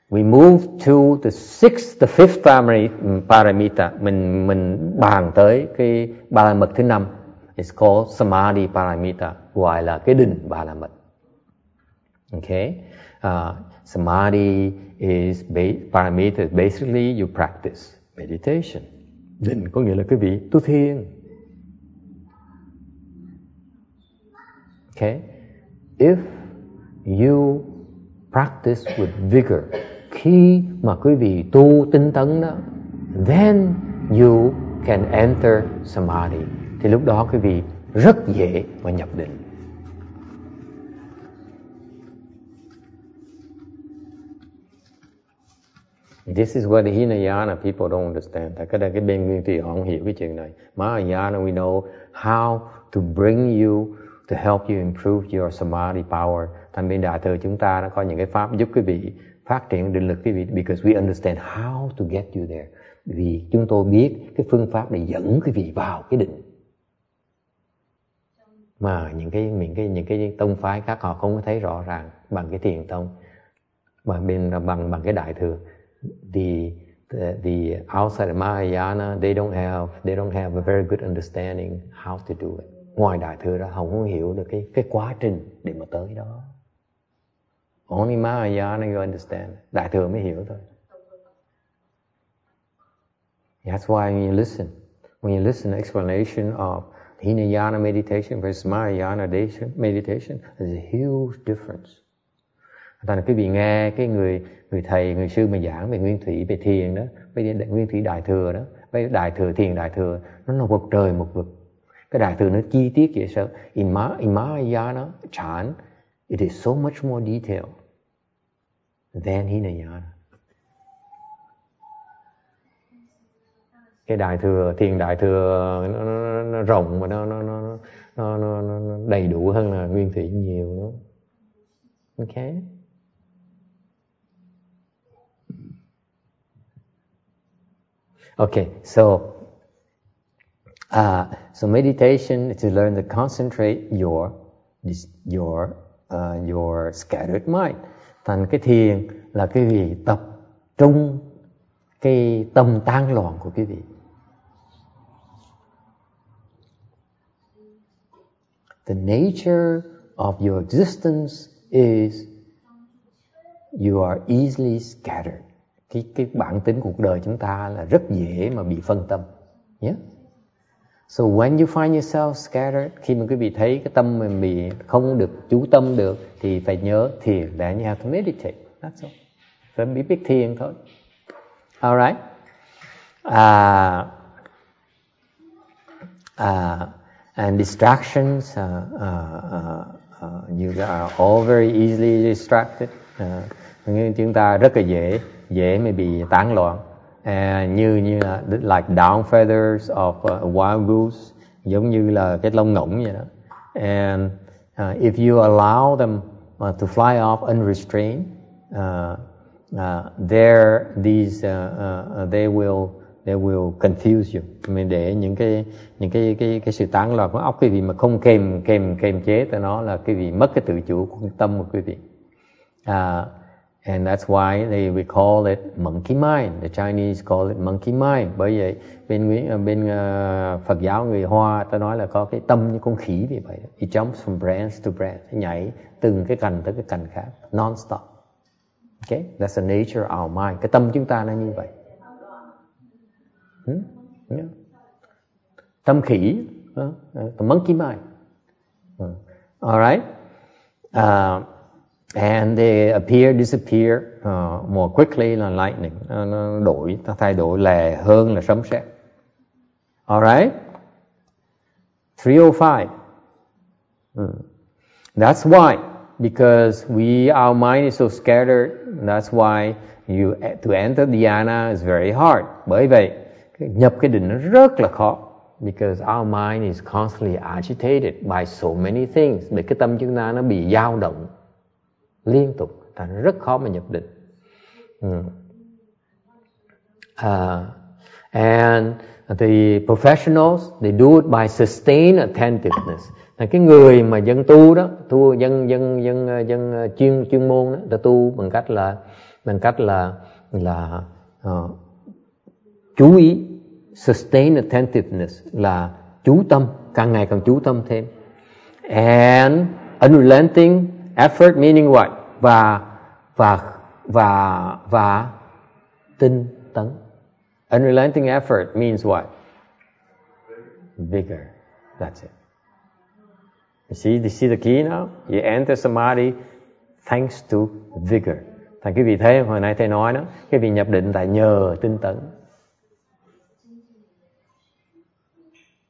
We move to the sixth, the fifth primary mm, paramita. Mình mình bàn tới cái ba la mật thứ năm. It's called samadhi paramita, gọi là cái định ba la mật. Okay. Uh, samadhi is ba- parameter. Basically, you practice meditation. Định có nghĩa là quý vị tu thiền. Okay. If you practice with vigor khi mà quý vị tu tinh tấn đó then you can enter samadhi thì lúc đó quý vị rất dễ mà nhập định This is what the Hinayana people don't understand. Tại cái đây cái bên nguyên thủy họ không hiểu cái chuyện này. Mahayana we know how to bring you, to help you improve your samadhi power. Thành bên đại thừa chúng ta nó có những cái pháp giúp quý vị phát triển định lực quý vị, because we understand how to get you there. Vì chúng tôi biết cái phương pháp để dẫn quý vị vào cái định. Mà những cái những cái những cái tông phái khác họ không có thấy rõ ràng bằng cái thiền tông, bằng bên, bằng bằng cái đại thừa. The the, the outside of Mahayana they don't have they don't have a very good understanding how to do it. Ngoài đại thừa ra họ không hiểu được cái cái quá trình để mà tới đó. Only Mahayana you understand. Đại thừa mới hiểu thôi. That's why when you listen, when you listen to explanation of Hinayana meditation versus Mahayana meditation, there's a huge difference. Thành quý vị nghe cái người người thầy, người sư mà giảng về nguyên thủy, về thiền đó, về nguyên thủy đại thừa đó, về đại thừa, thiền đại thừa, nó là một trời một vực. Cái đại thừa nó chi tiết vậy sao? In, Ma, in Mahayana Chan, it is so much more detailed than Hinayana. cái đại thừa thiền đại thừa nó, nó, nó rộng mà nó nó, nó nó nó nó đầy đủ hơn là nguyên thủy nhiều nữa ok okay so uh, so meditation is to learn to concentrate your your uh, your scattered mind. Thành cái thiền là cái gì? Tập trung cái tâm tan loạn của quý vị The nature of your existence is you are easily scattered. Cái cái bản tính cuộc đời chúng ta là rất dễ mà bị phân tâm. Yeah? So when you find yourself scattered, khi mà quý vị thấy cái tâm mình bị không được chú tâm được thì phải nhớ thiền, để you have to meditate. That's all. Phải biết biết thiền thôi. Alright. Uh, à, uh, à, and distractions, uh, uh, uh, uh, you are all very easily distracted. Uh, chúng ta rất là dễ, dễ mới bị tán loạn. Uh, như như là like down feathers of a wild goose, giống như là cái lông ngỗng vậy đó. And uh, if you allow them uh, to fly off unrestrained, uh, uh, there these uh, uh, they will they will confuse you. Mình để những cái những cái cái cái sự tán loạn của óc quý vị mà không kềm kềm kềm chế tới nó là quý vị mất cái tự chủ của tâm của quý vị. Uh, and that's why they we call it monkey mind. The Chinese call it monkey mind. Bởi vậy bên ờ, bên uh, Phật giáo người Hoa ta nói là có cái tâm như con khỉ như vậy. It jumps from branch to branch, nhảy từng cái cành tới cái cành khác, non-stop. Okay, that's the nature of our mind. Cái tâm chúng ta nó như vậy. Hmm? Yeah. Tâm khỉ, uh, the monkey mind. Uh, all right. Uh, and they appear, disappear uh, more quickly than lightning. Uh, nó đổi, nó thay đổi lè hơn là sấm sét. All right. 305. Mm. Ừ. That's why, because we, our mind is so scattered, that's why you to enter dhyana is very hard. Bởi vậy, nhập cái định nó rất là khó because our mind is constantly agitated by so many things để cái tâm chúng ta nó bị dao động liên tục thành rất khó mà nhập định. Uh, and the professionals they do it by sustained attentiveness. Là cái người mà dân tu đó tu dân dân dân dân chuyên chuyên môn đó ta tu bằng cách là bằng cách là là uh, chú ý sustain attentiveness là chú tâm càng ngày càng chú tâm thêm. And unrelenting effort meaning what? Và và và và tinh tấn. Unrelenting effort means what? Vigor. That's it. You see you see the key now? You enter samadhi thanks to vigor. Thành cái vị thế hồi nãy thầy nói đó. Cái vị nhập định tại nhờ tinh tấn.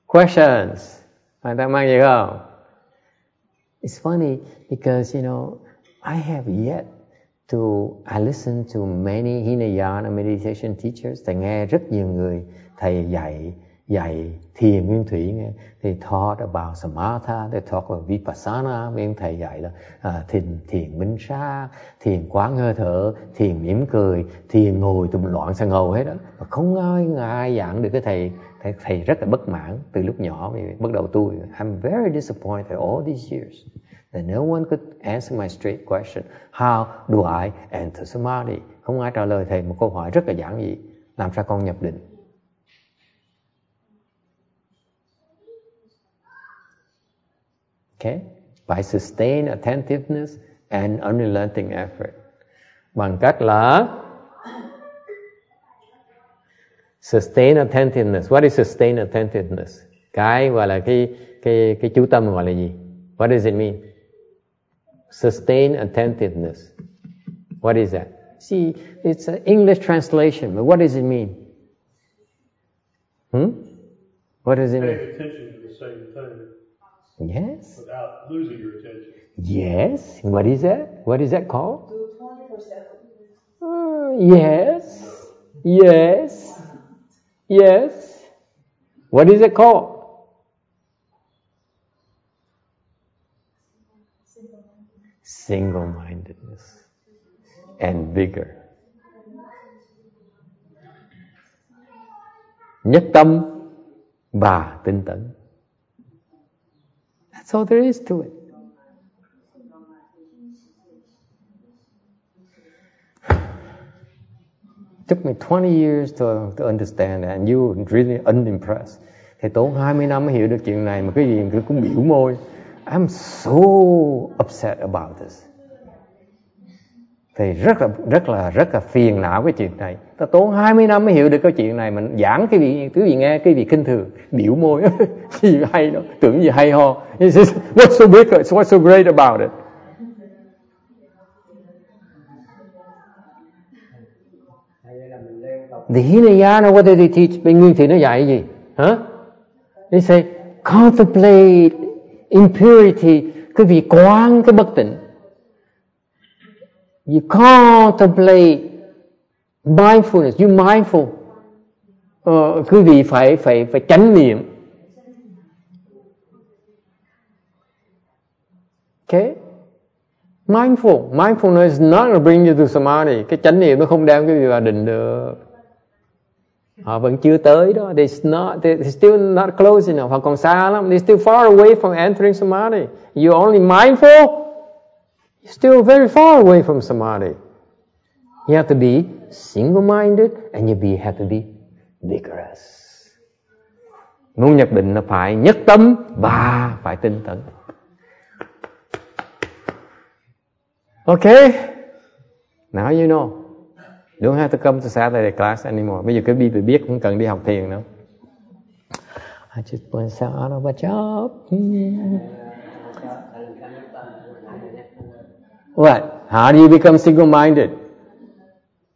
Questions. Anh thắc mắc gì không? It's funny because you know I have yet to I listen to many Hinayana meditation teachers thầy nghe rất nhiều người thầy dạy dạy thiền nguyên thủy nghe. They talk about samatha they talk about vipassana bên thầy dạy là à, thiền thiền minh sát thiền quán hơi thở thiền mỉm cười thiền ngồi tùm loạn sang ngầu hết đó mà không ai ai giảng được cái thầy thầy, thầy rất là bất mãn từ lúc nhỏ. Vì bắt đầu tôi I'm very disappointed all these years that no one could answer my straight question, how do I enter samadhi không ai trả lời thầy một câu hỏi rất là giản dị, làm sao con nhập định Okay? By sustained attentiveness and unrelenting effort. Bằng cách là sustain attentiveness. What is sustain attentiveness? Cái gọi là cái cái cái chú tâm gọi là gì? What does it mean? Sustain attentiveness. What is that? See, it's an English translation, but what does it mean? Hmm? What does it Paying mean? attention to the same thing Yes. without losing your attention. Yes. What is that? What is that called? Uh, yes. Yes. Yes. What is it called? Single mindedness and vigor. Nhất tâm và tinh tấn. That's all there is to it. took me 20 years to, to understand that and you were really unimpressed thầy tốn 20 năm mới hiểu được chuyện này mà cái gì cũng biểu môi I'm so upset about this Thì rất là rất là rất là phiền não cái chuyện này ta tốn 20 năm mới hiểu được cái chuyện này mình giảng cái vị quý vị nghe cái vị kinh thường biểu môi gì hay đó tưởng gì hay ho He what's so big what's so great about it The Hinayana, what did they teach? Bên Nguyên Thủy nó dạy gì? Hả? They say, contemplate impurity. Cái vị quán cái bất tịnh. You contemplate mindfulness. You mindful. Ờ, quý vị phải phải phải chánh niệm. Okay? Mindful. Mindfulness is not going to bring you to samadhi. Cái chánh niệm nó không đem cái vị vào định được. Họ vẫn chưa tới đó. they not, they still not close enough. Họ còn xa lắm. they still far away from entering samadhi. You only mindful. You're still very far away from samadhi. You have to be single-minded and you be, have to be vigorous. Muốn nhập định là phải nhất tâm và phải tinh tấn. Okay? Now you know. Don't have to come to Saturday class anymore. Bây giờ cái bi tự biết không cần đi học thiền nữa. I just want to out of a job. What? How do you become single-minded?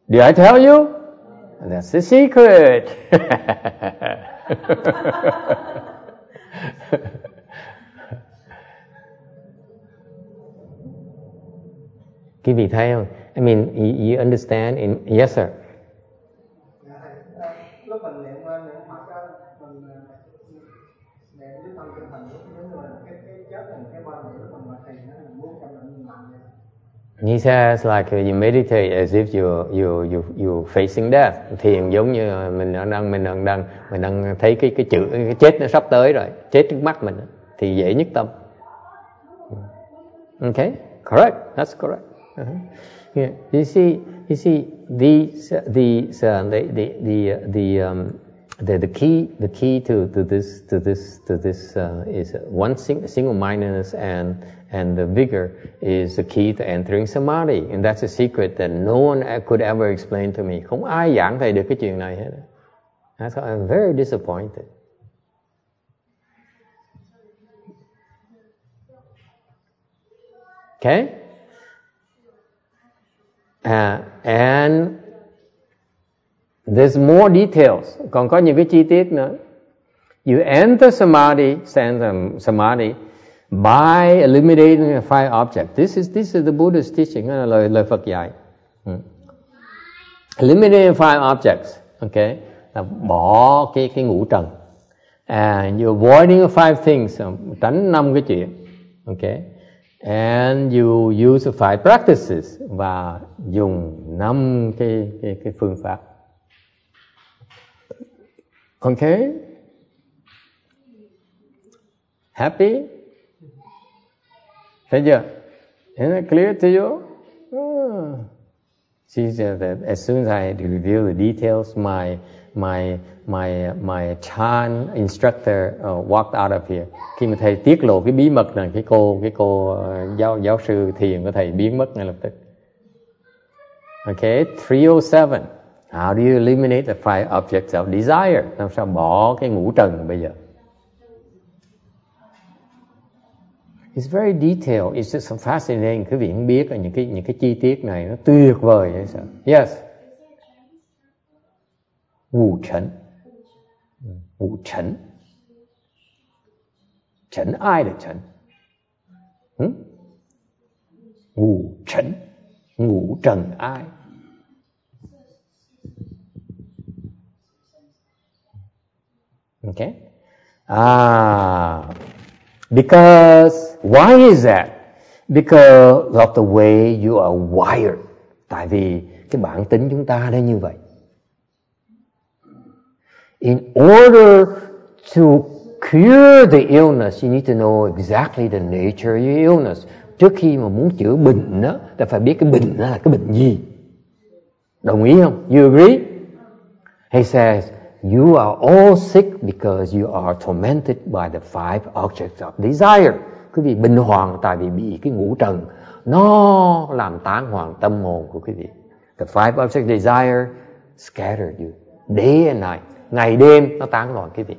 Did I tell you? That's the secret. Quý vị thấy không? I mean, you, you understand? In, yes, sir. He says like you meditate as if you you you you facing death. Thiền giống như mình đang mình đang đang mình đang thấy cái cái chữ cái chết nó sắp tới rồi, chết trước mắt mình thì dễ nhất tâm. Okay, correct. That's correct. Uh-huh. Yeah. You see, you see, these these uh, the the the uh, the um, the, the key the key to, to this to this to this uh, is one sing, single mindedness and and the vigor is the key to entering samadhi. And that's a secret that no one could ever explain to me. Không ai giảng thầy được cái chuyện này hết. That's why I'm very disappointed. Okay uh, and There's more details. Còn có những cái chi tiết nữa. You enter samadhi, stand samadhi by eliminating the five objects. This is this is the Buddha's teaching, là lời lời Phật dạy. Ừ. Hmm. Eliminating five objects, okay, là bỏ cái cái ngũ trần. À, and you avoiding five things, tránh năm cái chuyện, okay. And you use the five practices và dùng năm cái cái cái phương pháp. Okay? Happy? Thấy chưa? Isn't it clear to you? Oh. She said that as soon as I reveal the details, my my my my Chan instructor uh, walked out of here. Khi mà thầy tiết lộ cái bí mật này, cái cô cái cô uh, giáo giáo sư thiền của thầy biến mất ngay lập tức. Okay, 307. How do you eliminate the five objects of desire? Làm sao bỏ cái ngũ trần bây giờ? It's very detailed. It's just fascinating. Quý vị không biết là những cái những cái chi tiết này nó tuyệt vời vậy sao? Yes. Wu trần. Ngũ trần. Trần trần? Trần. Trần ai? Okay? Ah, because why is that? Because of the way you are wired. Tại vì cái bản tính chúng ta nó như vậy. In order to cure the illness, you need to know exactly the nature of your illness. Trước khi mà muốn chữa bệnh đó, ta phải biết cái bệnh đó là cái bệnh gì. Đồng ý không? You agree? He says, you are all sick because you are tormented by the five objects of desire. Quý vị bình hoàng tại vì bị cái ngũ trần nó làm tán hoàng tâm hồn của quý vị. The five objects of desire scattered you day and night. Ngày đêm nó tán loạn quý vị.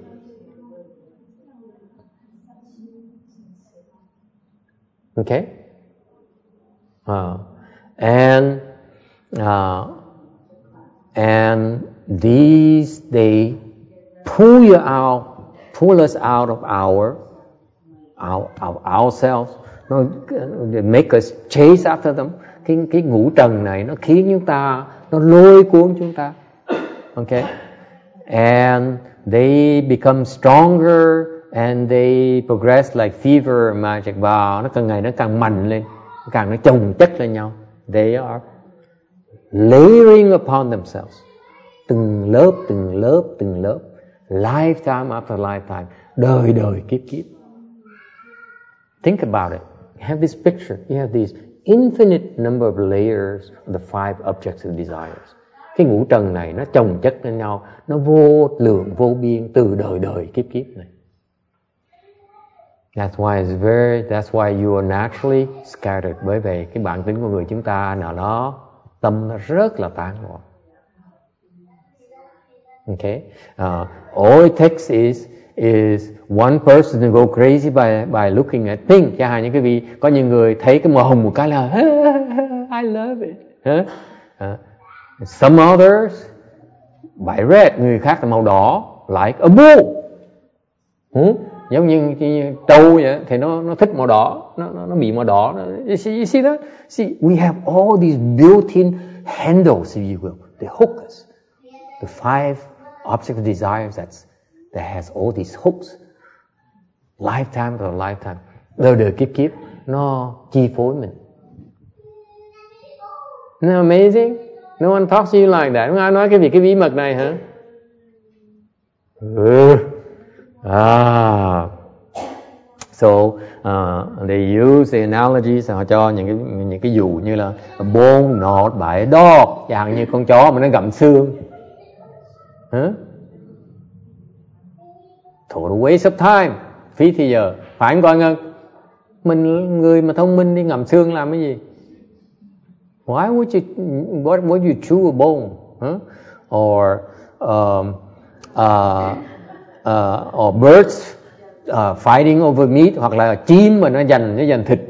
Okay? Uh, and uh, and these they pull you out, pull us out of our, our of ourselves. Nó they make us chase after them. Cái cái ngũ trần này nó khiến chúng ta, nó lôi cuốn chúng ta. ok and they become stronger and they progress like fever magic và nó càng ngày nó càng mạnh lên, càng nó chồng chất lên nhau. They are layering upon themselves. Từng lớp từng lớp từng lớp. Lifetime after lifetime. Đời đời kiếp kiếp. Think about it. You have this picture. You have these infinite number of layers of the five objects of desires cái ngũ trần này nó chồng chất lên nhau nó vô lượng vô biên từ đời đời kiếp kiếp này That's why it's very that's why you are naturally scattered bởi vì cái bản tính của người chúng ta nào nó tâm nó rất là tán loạn Okay, uh, all it takes is is one person to go crazy by by looking at pink. Chẳng hạn như cái vị có những người thấy cái màu hồng một cái là I love it. Huh? Uh, some others by red, người khác là màu đỏ, like a bull. Hmm? Giống như, như trâu vậy thì nó nó thích màu đỏ, nó nó, nó bị màu đỏ. You see, you see that? See, we have all these built-in handles, if you will. They hook us. The five object of desires that's, that has all these hooks lifetime after lifetime đời đời kiếp kiếp nó chi phối mình Isn't that amazing? No one talks to you like that. Không ai nói cái gì cái bí mật này hả? Ừ. À. So uh, they use the analogies họ cho những cái những cái dụ như là bone not by a dog, chẳng như con chó mà nó gặm xương. Hả? Total waste of time, phí thì giờ, phải không con ngân? Mình người mà thông minh đi ngậm xương làm cái gì? Why would you what would you chew a bone? Huh? Or um, uh, uh, or birds uh, fighting over meat hoặc là chim mà nó giành nó giành thịt.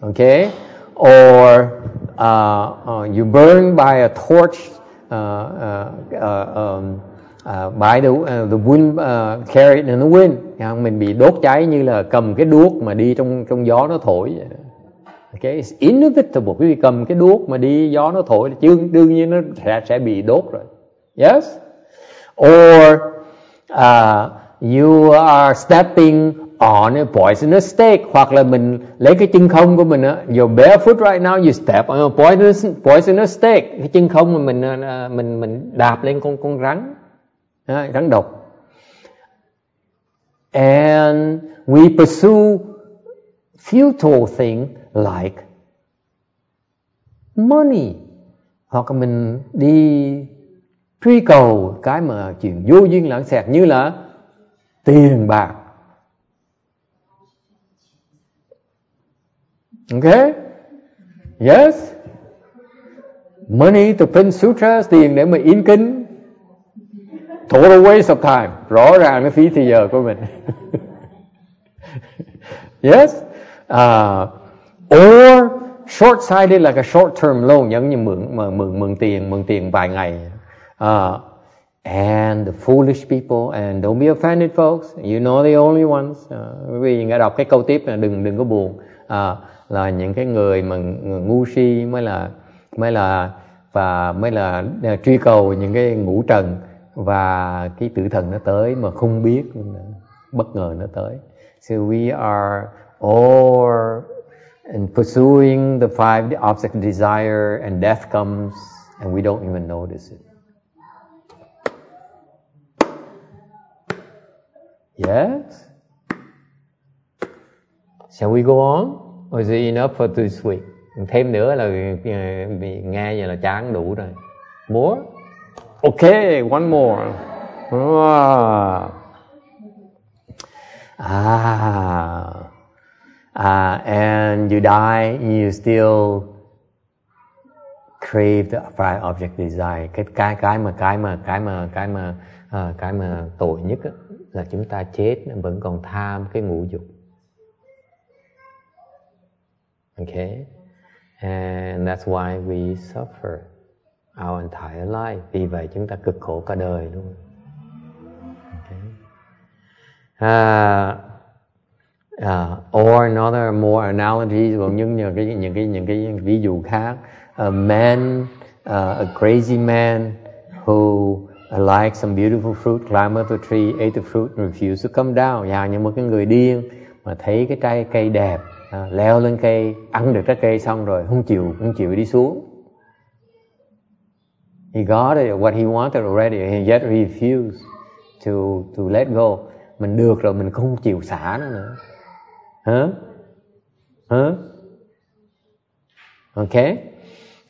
Okay? Or uh, uh, you burn by a torch uh, uh, uh, um, uh, by the uh, the wind uh, carried in the wind. Mình bị đốt cháy như là cầm cái đuốc mà đi trong trong gió nó thổi vậy. Okay, it's inevitable. Quý vị cầm cái đuốc mà đi gió nó thổi, đương, đương nhiên nó sẽ, sẽ bị đốt rồi. Yes? Or uh, you are stepping on a poisonous stake hoặc là mình lấy cái chân không của mình á, your barefoot right now you step on a poisonous poisonous stake cái chân không mà mình uh, mình mình đạp lên con con rắn, uh, rắn độc. And we pursue futile thing like money. Hoặc là mình đi truy cầu cái mà chuyện vô duyên lãng xẹt như là tiền bạc. Ok? Yes? Money to print sutras tiền để mà in kinh. Total waste of time. Rõ ràng nó phí thời giờ của mình. Yes? Uh, or short sighted là cái short term loan giống như mượn mượn mượn mượn tiền mượn tiền vài ngày. Uh, and the foolish people and don't be offended folks. You know the only ones. Uh, vì nghe đọc cái câu tiếp là đừng đừng có buồn. Uh, là những cái người mà ngu si mới là mới là và mới là à, truy cầu những cái ngũ trần và cái tử thần nó tới mà không biết bất ngờ nó tới. So we are all and pursuing the five object of desire and death comes and we don't even notice it. Yes? Shall we go on? Or is it enough for this week? Thêm nữa là vì nghe vậy là chán đủ rồi. More? Okay, one more. Ah. ah uh, and you die, you still crave the five object desire. Cái cái cái mà cái mà cái mà cái mà uh, cái mà tội nhất á, là chúng ta chết vẫn còn tham cái ngũ dục. Okay, and that's why we suffer our entire life. Vì vậy chúng ta cực khổ cả đời luôn. Okay. Uh, uh, or another more analogies hoặc những những cái những cái những cái ví dụ khác. A man uh, a crazy man who like some beautiful fruit climbed up the tree ate the fruit and refused to come down. Yeah, như một cái người điên mà thấy cái trái cây đẹp uh, leo lên cây ăn được trái cây xong rồi không chịu không chịu đi xuống. He got it what he wanted already and yet refused to to let go. Mình được rồi mình không chịu xả nó nữa. Huh? Huh? Okay?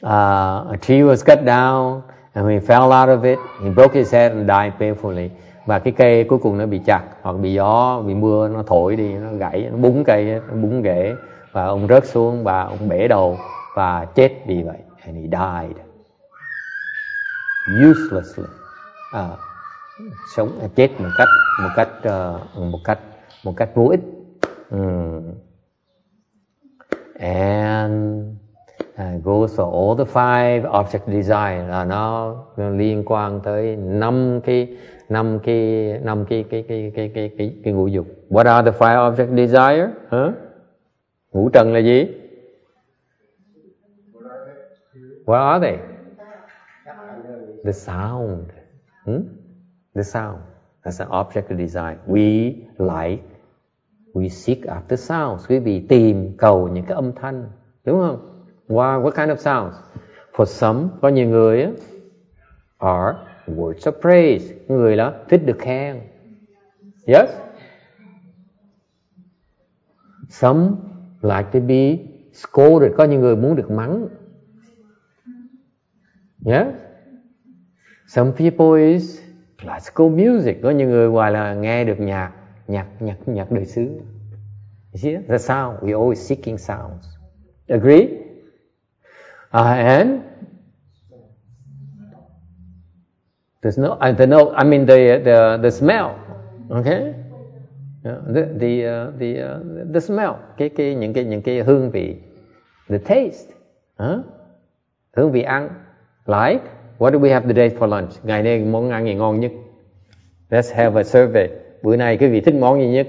Uh, a tree was cut down and he fell out of it, he broke his head and died painfully. Và cái cây cuối cùng nó bị chặt hoặc bị gió, bị mưa nó thổi đi, nó gãy, nó búng cây, nó búng rễ và ông rớt xuống và ông bể đầu và chết vì vậy. And he died uselessly. À, sống chết một cách một cách uh, một cách một cách vô ích Mm. And à, uh, goes for all the five object desire là nó, liên quan tới năm cái năm cái năm cái cái cái cái cái cái, cái ngũ dục. What are the five object desire? Huh? Ngũ trần là gì? What are they? The sound. Hmm? The sound. That's an object design. desire. We like We seek after sounds. Quý vị tìm cầu những cái âm thanh. Đúng không? Wow, what kind of sounds? for some có nhiều người á, are words of praise người đó thích được khen yes some like to be scolded có những người muốn được mắng yes some people is classical music có những người ngoài là nghe được nhạc nhạc nhạc nhạc đời xứ you see the sound we always seeking sounds agree uh, and There's no, uh, the no, I mean the uh, the the smell, okay? Yeah, the the uh, the uh, the smell, cái cái những cái những cái hương vị, the taste, huh? hương vị ăn, like what do we have today for lunch? Ngày nay món ăn gì ngon nhất? Let's have a survey. Bữa nay quý vị thích món gì nhất?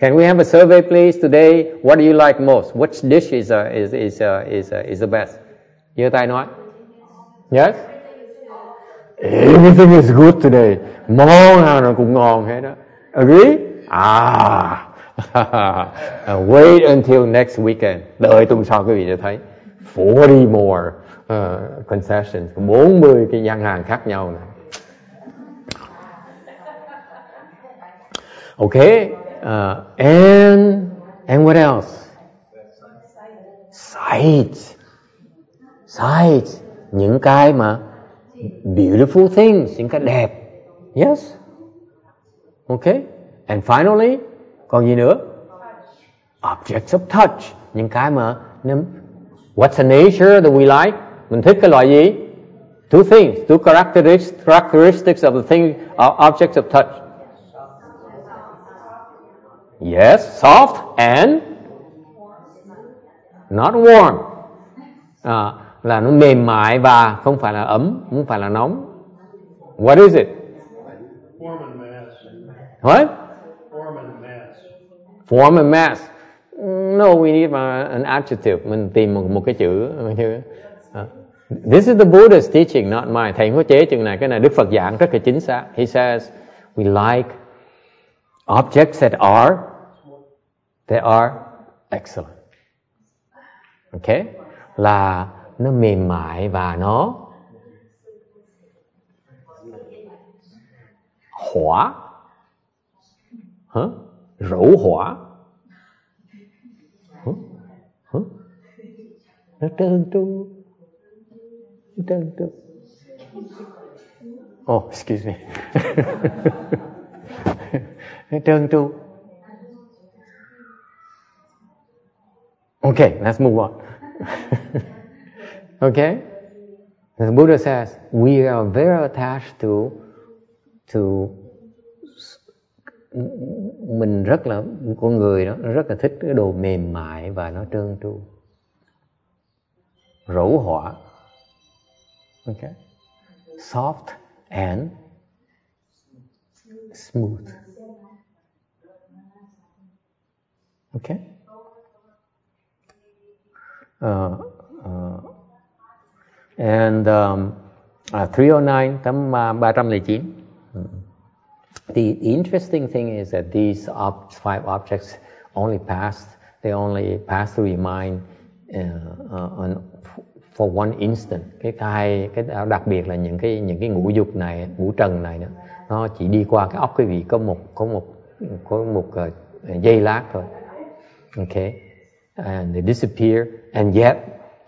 Can we have a survey please today? What do you like most? Which dish is uh, is is uh, is uh, is the best? giơ tay nói. Yes. Everything is good today. Món nào nó cũng ngon hết đó. Agree? À. Wait until next weekend. Đợi tuần sau quý vị sẽ thấy 40 more uh, concessions, 40 cái gian hàng khác nhau này. Okay. Uh, and and what else? Sight. Sight. Những cái mà beautiful things, những cái đẹp. Yes. Okay. And finally, còn gì nữa? Objects of touch, những cái mà nắm. What's the nature that we like? Mình thích cái loại gì? Two things, two characteristics, characteristics of the thing, uh, objects of touch. Yes, soft and not warm. À, là nó mềm mại và không phải là ấm, không phải là nóng. What is it? Form and mass. What? Form and mass. Form and mass. No, we need an adjective. Mình tìm một, một cái chữ. À. This is the Buddha's teaching, not mine. Thầy có chế chừng này. Cái này Đức Phật giảng rất là chính xác. He says, we like objects that are, They are excellent. Okay? Là nó mềm mại và nó hỏa. Hả? Rủ hỏa. Hả? Hả? Nó trơn tru. Nó trơn tru. Oh, excuse me. nó trơn tru. Okay, let's move on. okay? The Buddha says we are very attached to to mình rất là con người đó nó rất là thích cái đồ mềm mại và nó trơn tru. Rũ hỏa. Okay soft and smooth. Okay uh, uh, and um, uh, 309 tấm uh, 309 The interesting thing is that these ob- five objects only pass, they only pass through your mind uh, uh, on, for one instant. Cái hai cái đặc biệt là những cái những cái ngũ dục này, ngũ trần này đó, nó chỉ đi qua cái óc quý vị có một có một có một uh, giây lát thôi. Okay, and they disappear, and yet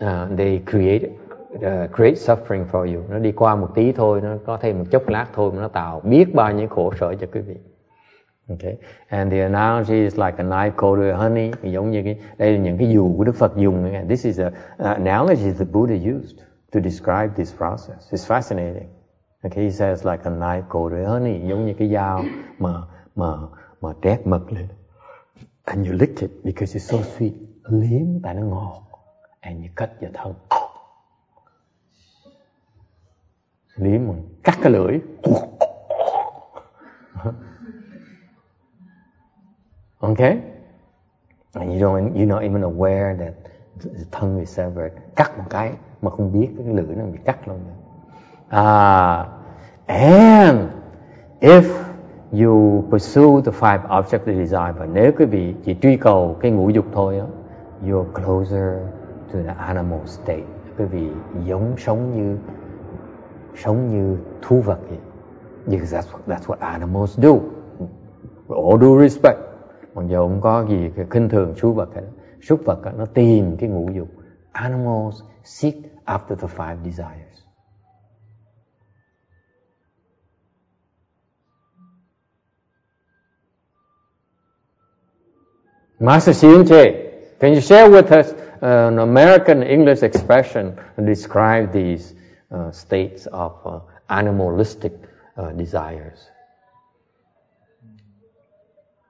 uh, they create uh, create suffering for you. Nó đi qua một tí thôi, nó có thêm một chốc lát thôi mà nó tạo biết bao nhiêu khổ sở cho quý vị. Okay. And the analogy is like a knife coated with honey. Giống như cái đây là những cái dụ của Đức Phật dùng. And this is a, analogy the Buddha used to describe this process. It's fascinating. Okay, he says like a knife coated with honey, giống như cái dao mà mà mà trét mật lên. And you lick it because it's so sweet. Liếm tại nó ngọt. And you cut your tongue. lý mình cắt cái lưỡi. Okay and you don't you're not even aware that the tongue is severed. Cắt một cái mà không biết cái lưỡi nó bị cắt luôn ah and if you pursue the five objects of desire, và nếu quý vị chỉ truy cầu cái ngũ dục thôi á, you're closer to là animal state. Quý vị giống sống như sống như thú vật vậy. Because that's, that's what animals do. With all due respect mặc dù không có gì kinh khinh thường thú vật hết súc vật nó tìm cái ngũ dục. Animals seek after the five desires. Master Xianche, can you share with us an American English expression to describe these uh, states of uh, animalistic uh, desires?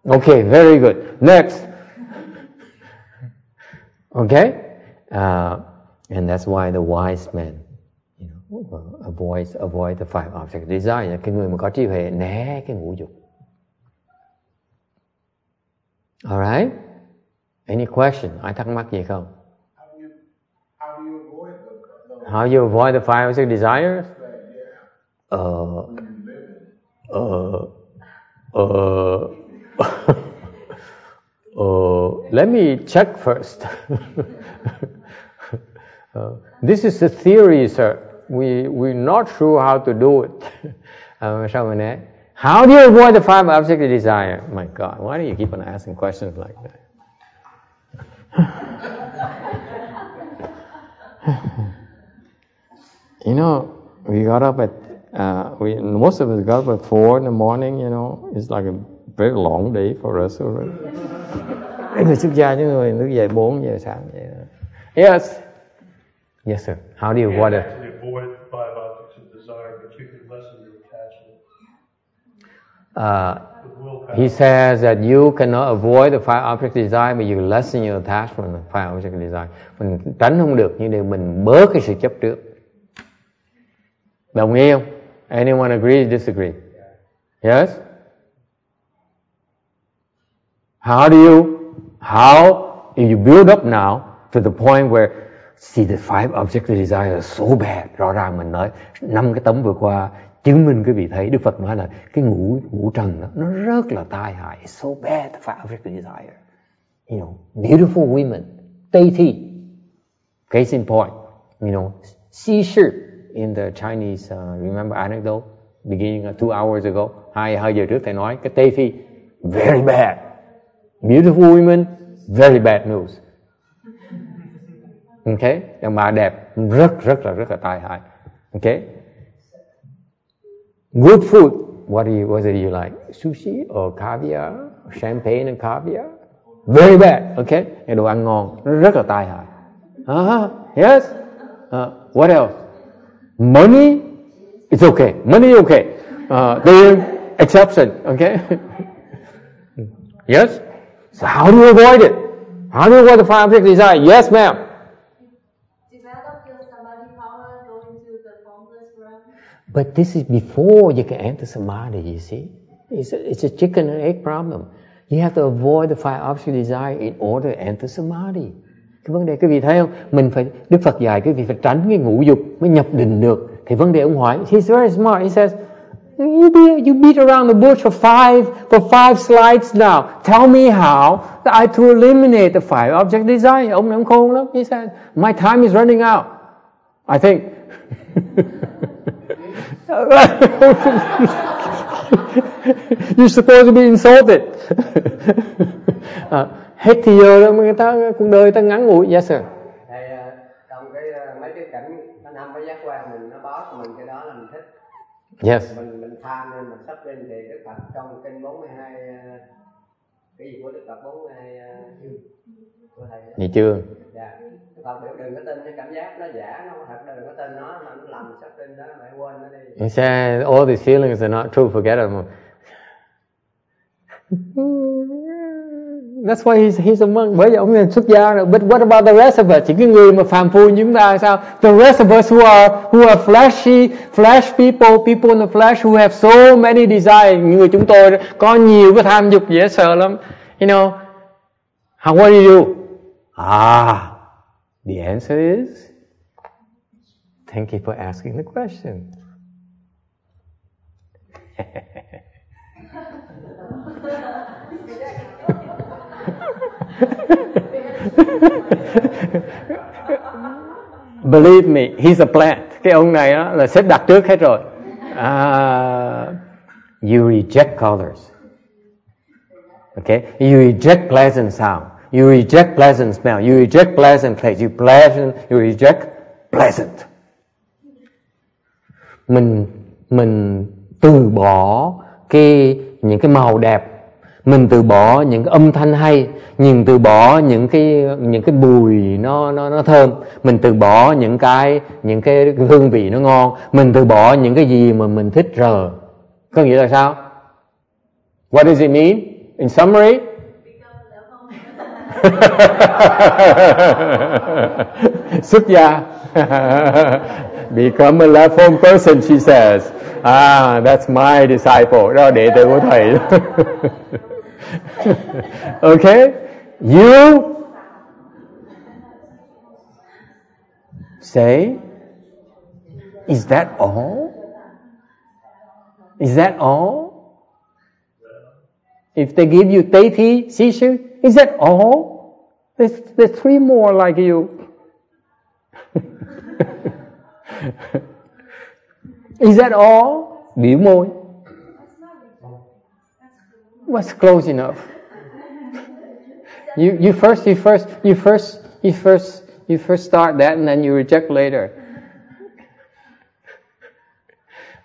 Okay, very good. Next. okay? Uh, and that's why the wise man you know, avoid, avoid the five objects desire. Cái người mà có trí huệ né cái ngũ dục. Alright? Any question? Ai thắc mắc gì không? How do you, how do you avoid the, the How you avoid the five six desires? Uh, uh, uh, let me check first. uh, this is a theory, sir. We, we're not sure how to do it. Uh? How do you avoid the five objects of desire? My God, why do you keep on asking questions like that? you know, we got up at, uh, we, most of us got up at four in the morning, you know, it's like a very long day for us already. Người xuất gia chứ người thức dậy 4 giờ sáng vậy đó. Yes. Yes, sir. How do you You avoid can't it? avoid five objects of desire, but you can lessen your attachment Uh, with willpower. He says that you cannot avoid the five object desire, but you lessen your attachment to five object desire. Mình tránh không được, nhưng để mình bớt cái sự chấp trước. Đồng ý không? Anyone agree, disagree? Yes? How do you, how, if you build up now to the point where, see the five object desire are so bad, rõ ràng mình nói, năm cái tấm vừa qua, chứng minh quý vị thấy, Đức Phật nói là cái ngũ, ngũ trần đó, nó rất là tai hại, It's so bad, for every desire. You know, beautiful women, Tây Thi, case in point, you know, seizure in the Chinese, uh, remember anecdote, beginning uh, two hours ago, hai, hai giờ trước thầy nói, cái Tây Thi, very bad. Beautiful women, very bad news. Okay, đàn bà đẹp rất rất là rất là tai hại. Okay. Good food. What do you what do you like? Sushi or caviar? Champagne and caviar? Very bad. Okay. Cái đồ ăn ngon rất là tai hại. Uh-huh. Yes. Uh, what else? Money? It's okay. Money okay. Uh, tiền exception. Okay. yes. So how do you avoid it? How do you avoid the five object desire? Yes, ma'am. But this is before you can enter samadhi, you see. It's a, it's a chicken and egg problem. You have to avoid the five object desire in order to enter samadhi. Cái vấn đề quý vị thấy không? Mình phải Đức Phật dạy quý vị phải tránh cái ngũ dục mới nhập định được. Thì vấn đề ông hỏi, he's very smart. He says, you, be, you beat around the bush for five for five slides now. Tell me how that I to eliminate the five object desire. Ông này ông khôn lắm. He said, my time is running out. I think. You're supposed to be insulted. à, hết thì giờ đó người ta cuộc đời người ta ngắn ngủi. Yes sir. Thầy ờ, trong cái ờ, mấy cái cảnh nó năm cái giác quan mình nó báo cho mình cái đó là mình thích Yes. mình mình tham nên mình sắp lên thì Đức Phật trong kinh 42 ờ, cái gì của Đức Phật 42 ờ, chương của thầy Vậy chưa? dạ Đức Phật biểu đừng có tin cái cảm giác nó giả nó không thật đừng có tin nó mà nó làm sắp tin đó mày quên nó đi He said all these feelings are not true. Forget them. That's why he's, he's a monk. Bởi vì ông là xuất gia rồi. But what about the rest of us? Chỉ cái người mà phàm phu như chúng ta sao? The rest of us who are who are fleshy, flesh people, people in the flesh who have so many desires. Người chúng tôi có nhiều cái tham dục dễ sợ lắm. You know, how what do you do? Ah, the answer is thank you for asking the question. believe me he's a plant. Cái ông này đó là xếp đặt trước hết rồi. You reject colors. Okay? You reject pleasant sound you reject pleasant smell. You reject pleasant place you pleasant, you reject pleasant. Mình mình từ bỏ cái, những cái màu đẹp. Mình từ bỏ những cái âm thanh hay. Nhìn từ bỏ những cái những cái bùi nó nó nó thơm. Mình từ bỏ những cái những cái hương vị nó ngon. Mình từ bỏ những cái gì mà mình thích rờ. Có nghĩa là sao? What does it mean? In summary gia become a left home person she says. Ah that's my disciple. okay? You say is that all? Is that all? If they give you Thi, Sishu, is that all? There's, there's three more like you. Is that all? Biểu môi. What's close enough? You you first you first you first you first you first start that and then you reject later.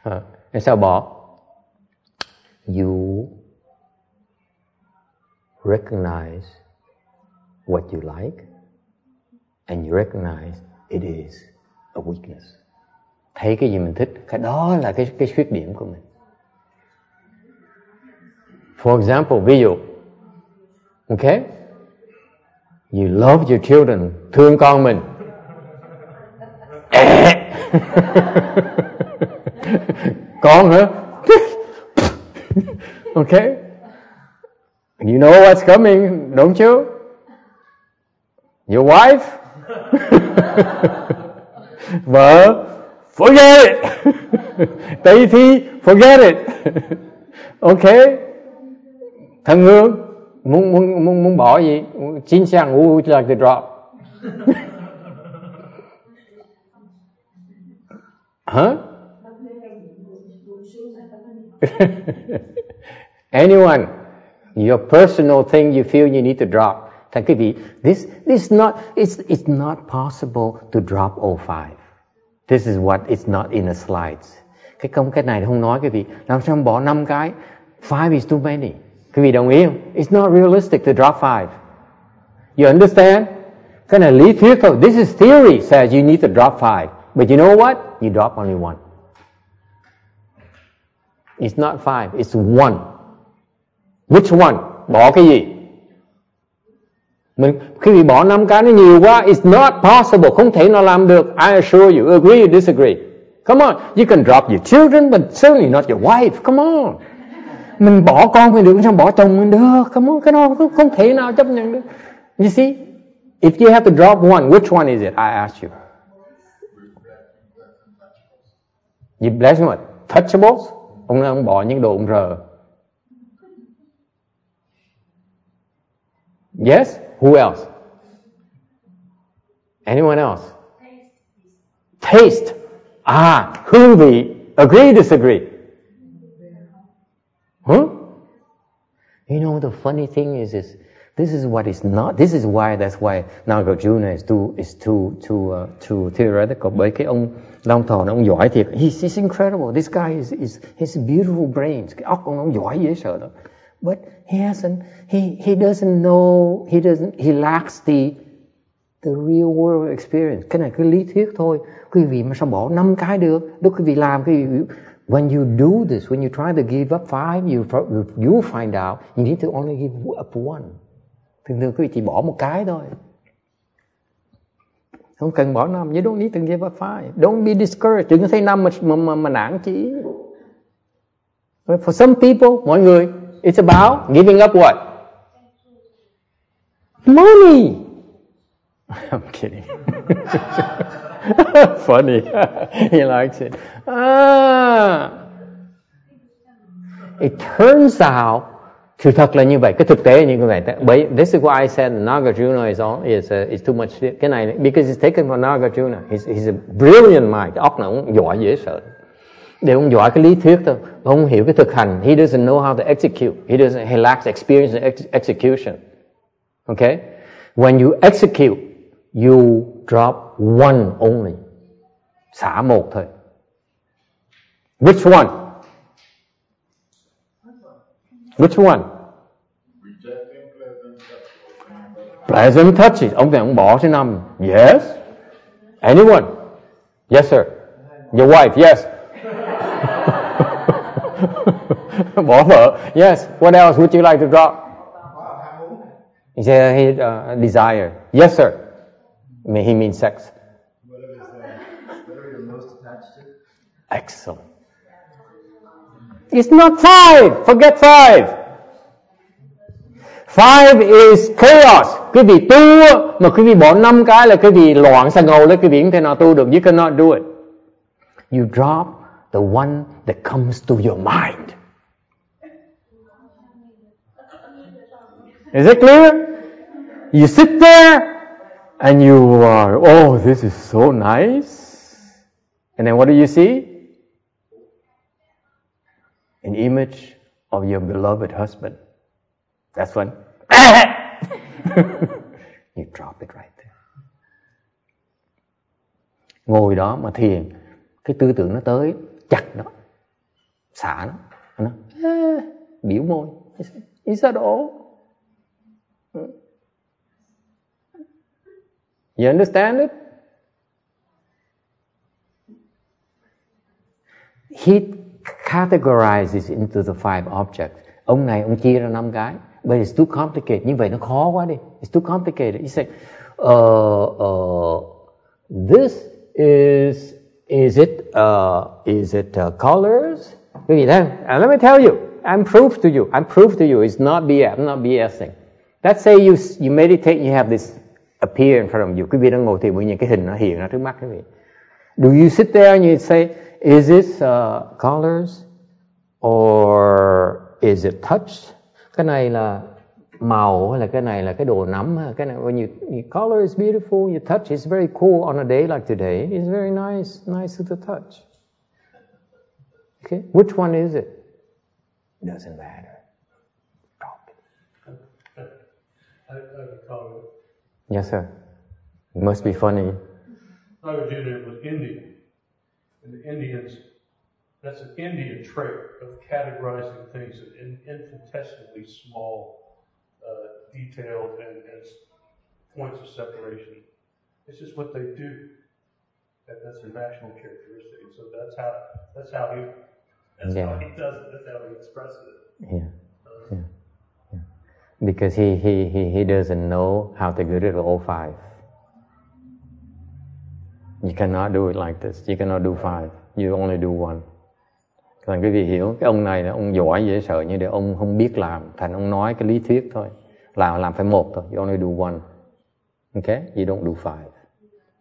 À, sao bỏ? You recognize what you like and you recognize it is a weakness. Thấy cái gì mình thích, cái đó là cái cái khuyết điểm của mình. For example, ví dụ, okay? You love your children, thương con mình. con hả? okay? You know what's coming, don't you? Your wife? Vợ, forget it. Tây thi, forget it. okay? Thân hương, muốn muốn muốn muốn bỏ gì? Chín xác, who would you like to drop? huh? Anyone? Your personal thing you feel you need to drop. Quý vị, this this not it's it's not possible to drop all five. This is what it's not in the slides. Cái công cái này không nói quý vị, làm sao bỏ năm cái? Five is too many. Quý vị đồng ý không? It's not realistic to drop five. You understand? Cái này lý thuyết thôi. This is theory says you need to drop five. But you know what? You drop only one. It's not five, it's one. Which one? Bỏ cái gì? Mình khi bị bỏ năm cái nó nhiều quá, it's not possible, không thể nào làm được. I assure you, agree or disagree. Come on, you can drop your children, but certainly not your wife. Come on. Mình bỏ con mình được, sao bỏ chồng mình được? Come on, cái đó không, không thể nào chấp nhận được. You see, if you have to drop one, which one is it? I ask you. You bless what? Touchables? Ông ông bỏ những đồ ông rờ. Yes? Who else? Anyone else? Taste. Ah, who vị. Agree, disagree? Huh? You know, the funny thing is, is this is what is not. This is why. That's why Nagarjuna is too is too too uh, too theoretical. Bởi cái ông Long Thọ ông giỏi thiệt. He's, he's incredible. This guy is is his beautiful brains. Cái óc ông ông giỏi dễ sợ đó. But he hasn't. He he doesn't know. He doesn't. He lacks the the real world experience. Cái này cứ lý thuyết thôi. Quý vị mà sao bỏ năm cái được? lúc quý vị làm cái When you do this, when you try to give up five, you you find out you need to only give up one. Thường thường quý vị chỉ bỏ một cái thôi. Không cần bỏ năm. You don't need to give up five. Don't be discouraged. Đừng thấy năm mà, mà, mà, mà nản chí. For some people, mọi người, it's about giving up what? Money. I'm kidding. Funny. he likes it. Ah. It turns out sự thật là như vậy cái thực tế như vậy bởi this is why I said Nagarjuna is all is uh, is too much cái này because it's taken from Nagarjuna he's, he's a brilliant mind óc này ông giỏi dễ sợ để ông giỏi cái lý thuyết thôi. Ông hiểu cái thực hành, he doesn't know how to execute. He doesn't, he lacks experience in ex, execution. Okay when you execute, you drop one only. Xả một thôi. Which one? Which one? Pleasant touches ông này ông bỏ thứ năm. Yes? Anyone? Yes, sir. Your wife? Yes. bỏ vợ. Yes what else would you like to drop? He said he uh, desire. Yes sir. May he mean sex. Excellent. It's not five. Forget five. Five is chaos. Quý vị tu mà quý vị bỏ năm cái là quý vị loạn sang ngầu lên quý vị không thể nào tu được. You cannot do it. You drop the one that comes to your mind. Is it clear? You sit there and you are, oh, this is so nice. And then what do you see? An image of your beloved husband. That's one. you drop it right there. Ngồi đó mà thiền, cái tư tưởng nó tới chặt nó. Xả nó. Nó biểu môi. Is sao đổ? Ừ. You understand it? He categorizes into the five objects. Ông này ông chia ra năm cái. But it's too complicated. Như vậy nó khó quá đi. It's too complicated. He said uh, uh, this is Is it uh, is it uh, colors? Then uh, let me tell you, I'm proof to you. I'm proof to you. It's not BS. I'm not BSing. Let's say you you meditate, you have this appear in front of you. Quý vị đang ngồi thì những cái hình nó hiện ra trước mắt quý vị. Do you sit there and you say, is this uh, colors or is it touch? Cái này là màu hay là cái này là cái đồ nắm cái này when you, you color is beautiful you touch it's very cool on a day like today it's very nice nice to touch. Okay which one is it? Doesn't matter. Drop it I, I have a yes sir. It must be funny. Nagarjuna was Indian, and the Indians, that's an Indian trait of categorizing things in infinitesimally small detailed and, and points of separation. It's just what they do. That, that's their national characteristic. So that's how that's how he that's Yeah. how he does it. That's how he expresses it. yeah yeah yeah because he he he, he doesn't know how to get rid of all five you cannot do it like this you cannot do five you only do one Thành quý vị hiểu cái ông này là ông giỏi dễ sợ như để ông không biết làm thành ông nói cái lý thuyết thôi làm làm phải một thôi. You only do one. Okay? You don't do five.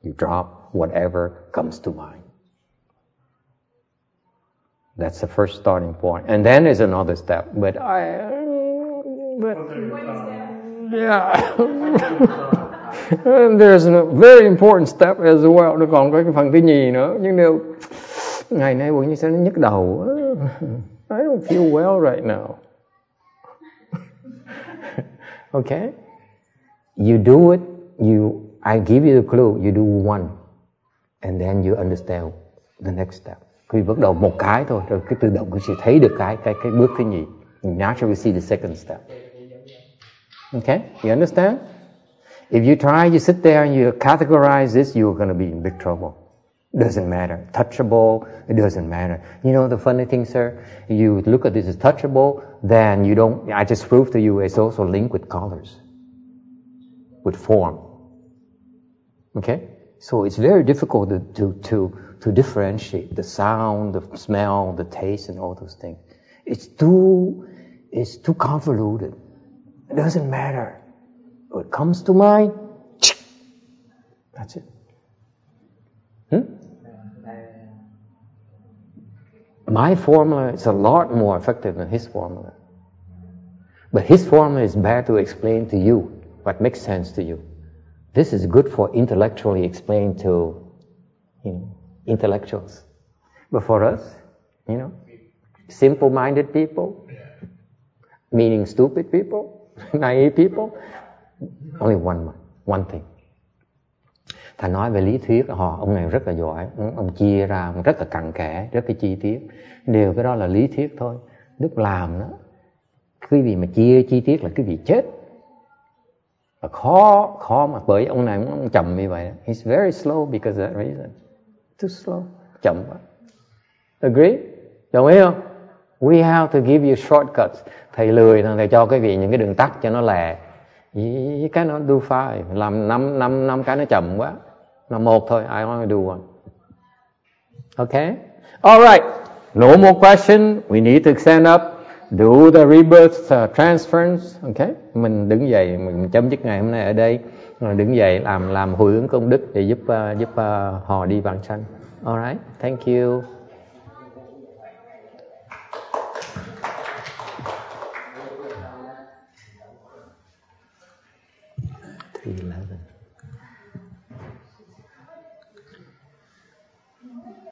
You drop whatever comes to mind. That's the first starting point. And then there's another step, but I, but yeah. And there's a very important step as well. Nó còn có cái phần thứ nhì nữa. Nhưng nếu ngày nay bụng như sẽ nhức đầu. I don't feel well right now. Okay? You do it you I give you the clue you do one. And then you understand the next step. Khi bắt đầu một cái thôi rồi cái tự động cứ sẽ thấy được cái cái cái bước thứ nhì. Naturally see the second step. Okay? You understand? If you try you sit there and you categorize this you're going to be in big trouble doesn't matter touchable it doesn't matter you know the funny thing sir you look at this as touchable then you don't I just proved to you it's also linked with colors with form Okay? So it's very difficult to, to, to, to differentiate the sound, the smell, the taste, and all those things. It's too, it's too convoluted. It doesn't matter. What comes to mind, that's it. My formula is a lot more effective than his formula. But his formula is better to explain to you what makes sense to you. This is good for intellectually explained to you know, intellectuals. But for us, you know, simple-minded people, meaning stupid people, naive people, only one one thing. Thầy nói về lý thuyết, họ ông này rất là giỏi, ông chia ra rất là cặn kẽ, rất là chi tiết. Đều cái đó là lý thuyết thôi. Đức làm đó, quý vị mà chia chi tiết là quý vị chết. Và khó, khó mà bởi ông này ông chậm như vậy. He's very slow because of that reason. Too slow, chậm quá. Agree? Đồng ý không? We have to give you shortcuts. Thầy lười thầy cho quý vị những cái đường tắt cho nó lẹ. Cái nó do five, làm năm năm năm cái nó chậm quá là một thôi, I only do one. Okay? All right. No more question. We need to stand up. Do the rebirth uh, transference. Okay? Mình đứng dậy, mình chấm dứt ngày hôm nay ở đây. Rồi đứng dậy làm làm hồi hướng công đức để giúp uh, giúp uh, họ đi vãng sanh. All right. Thank you. thì là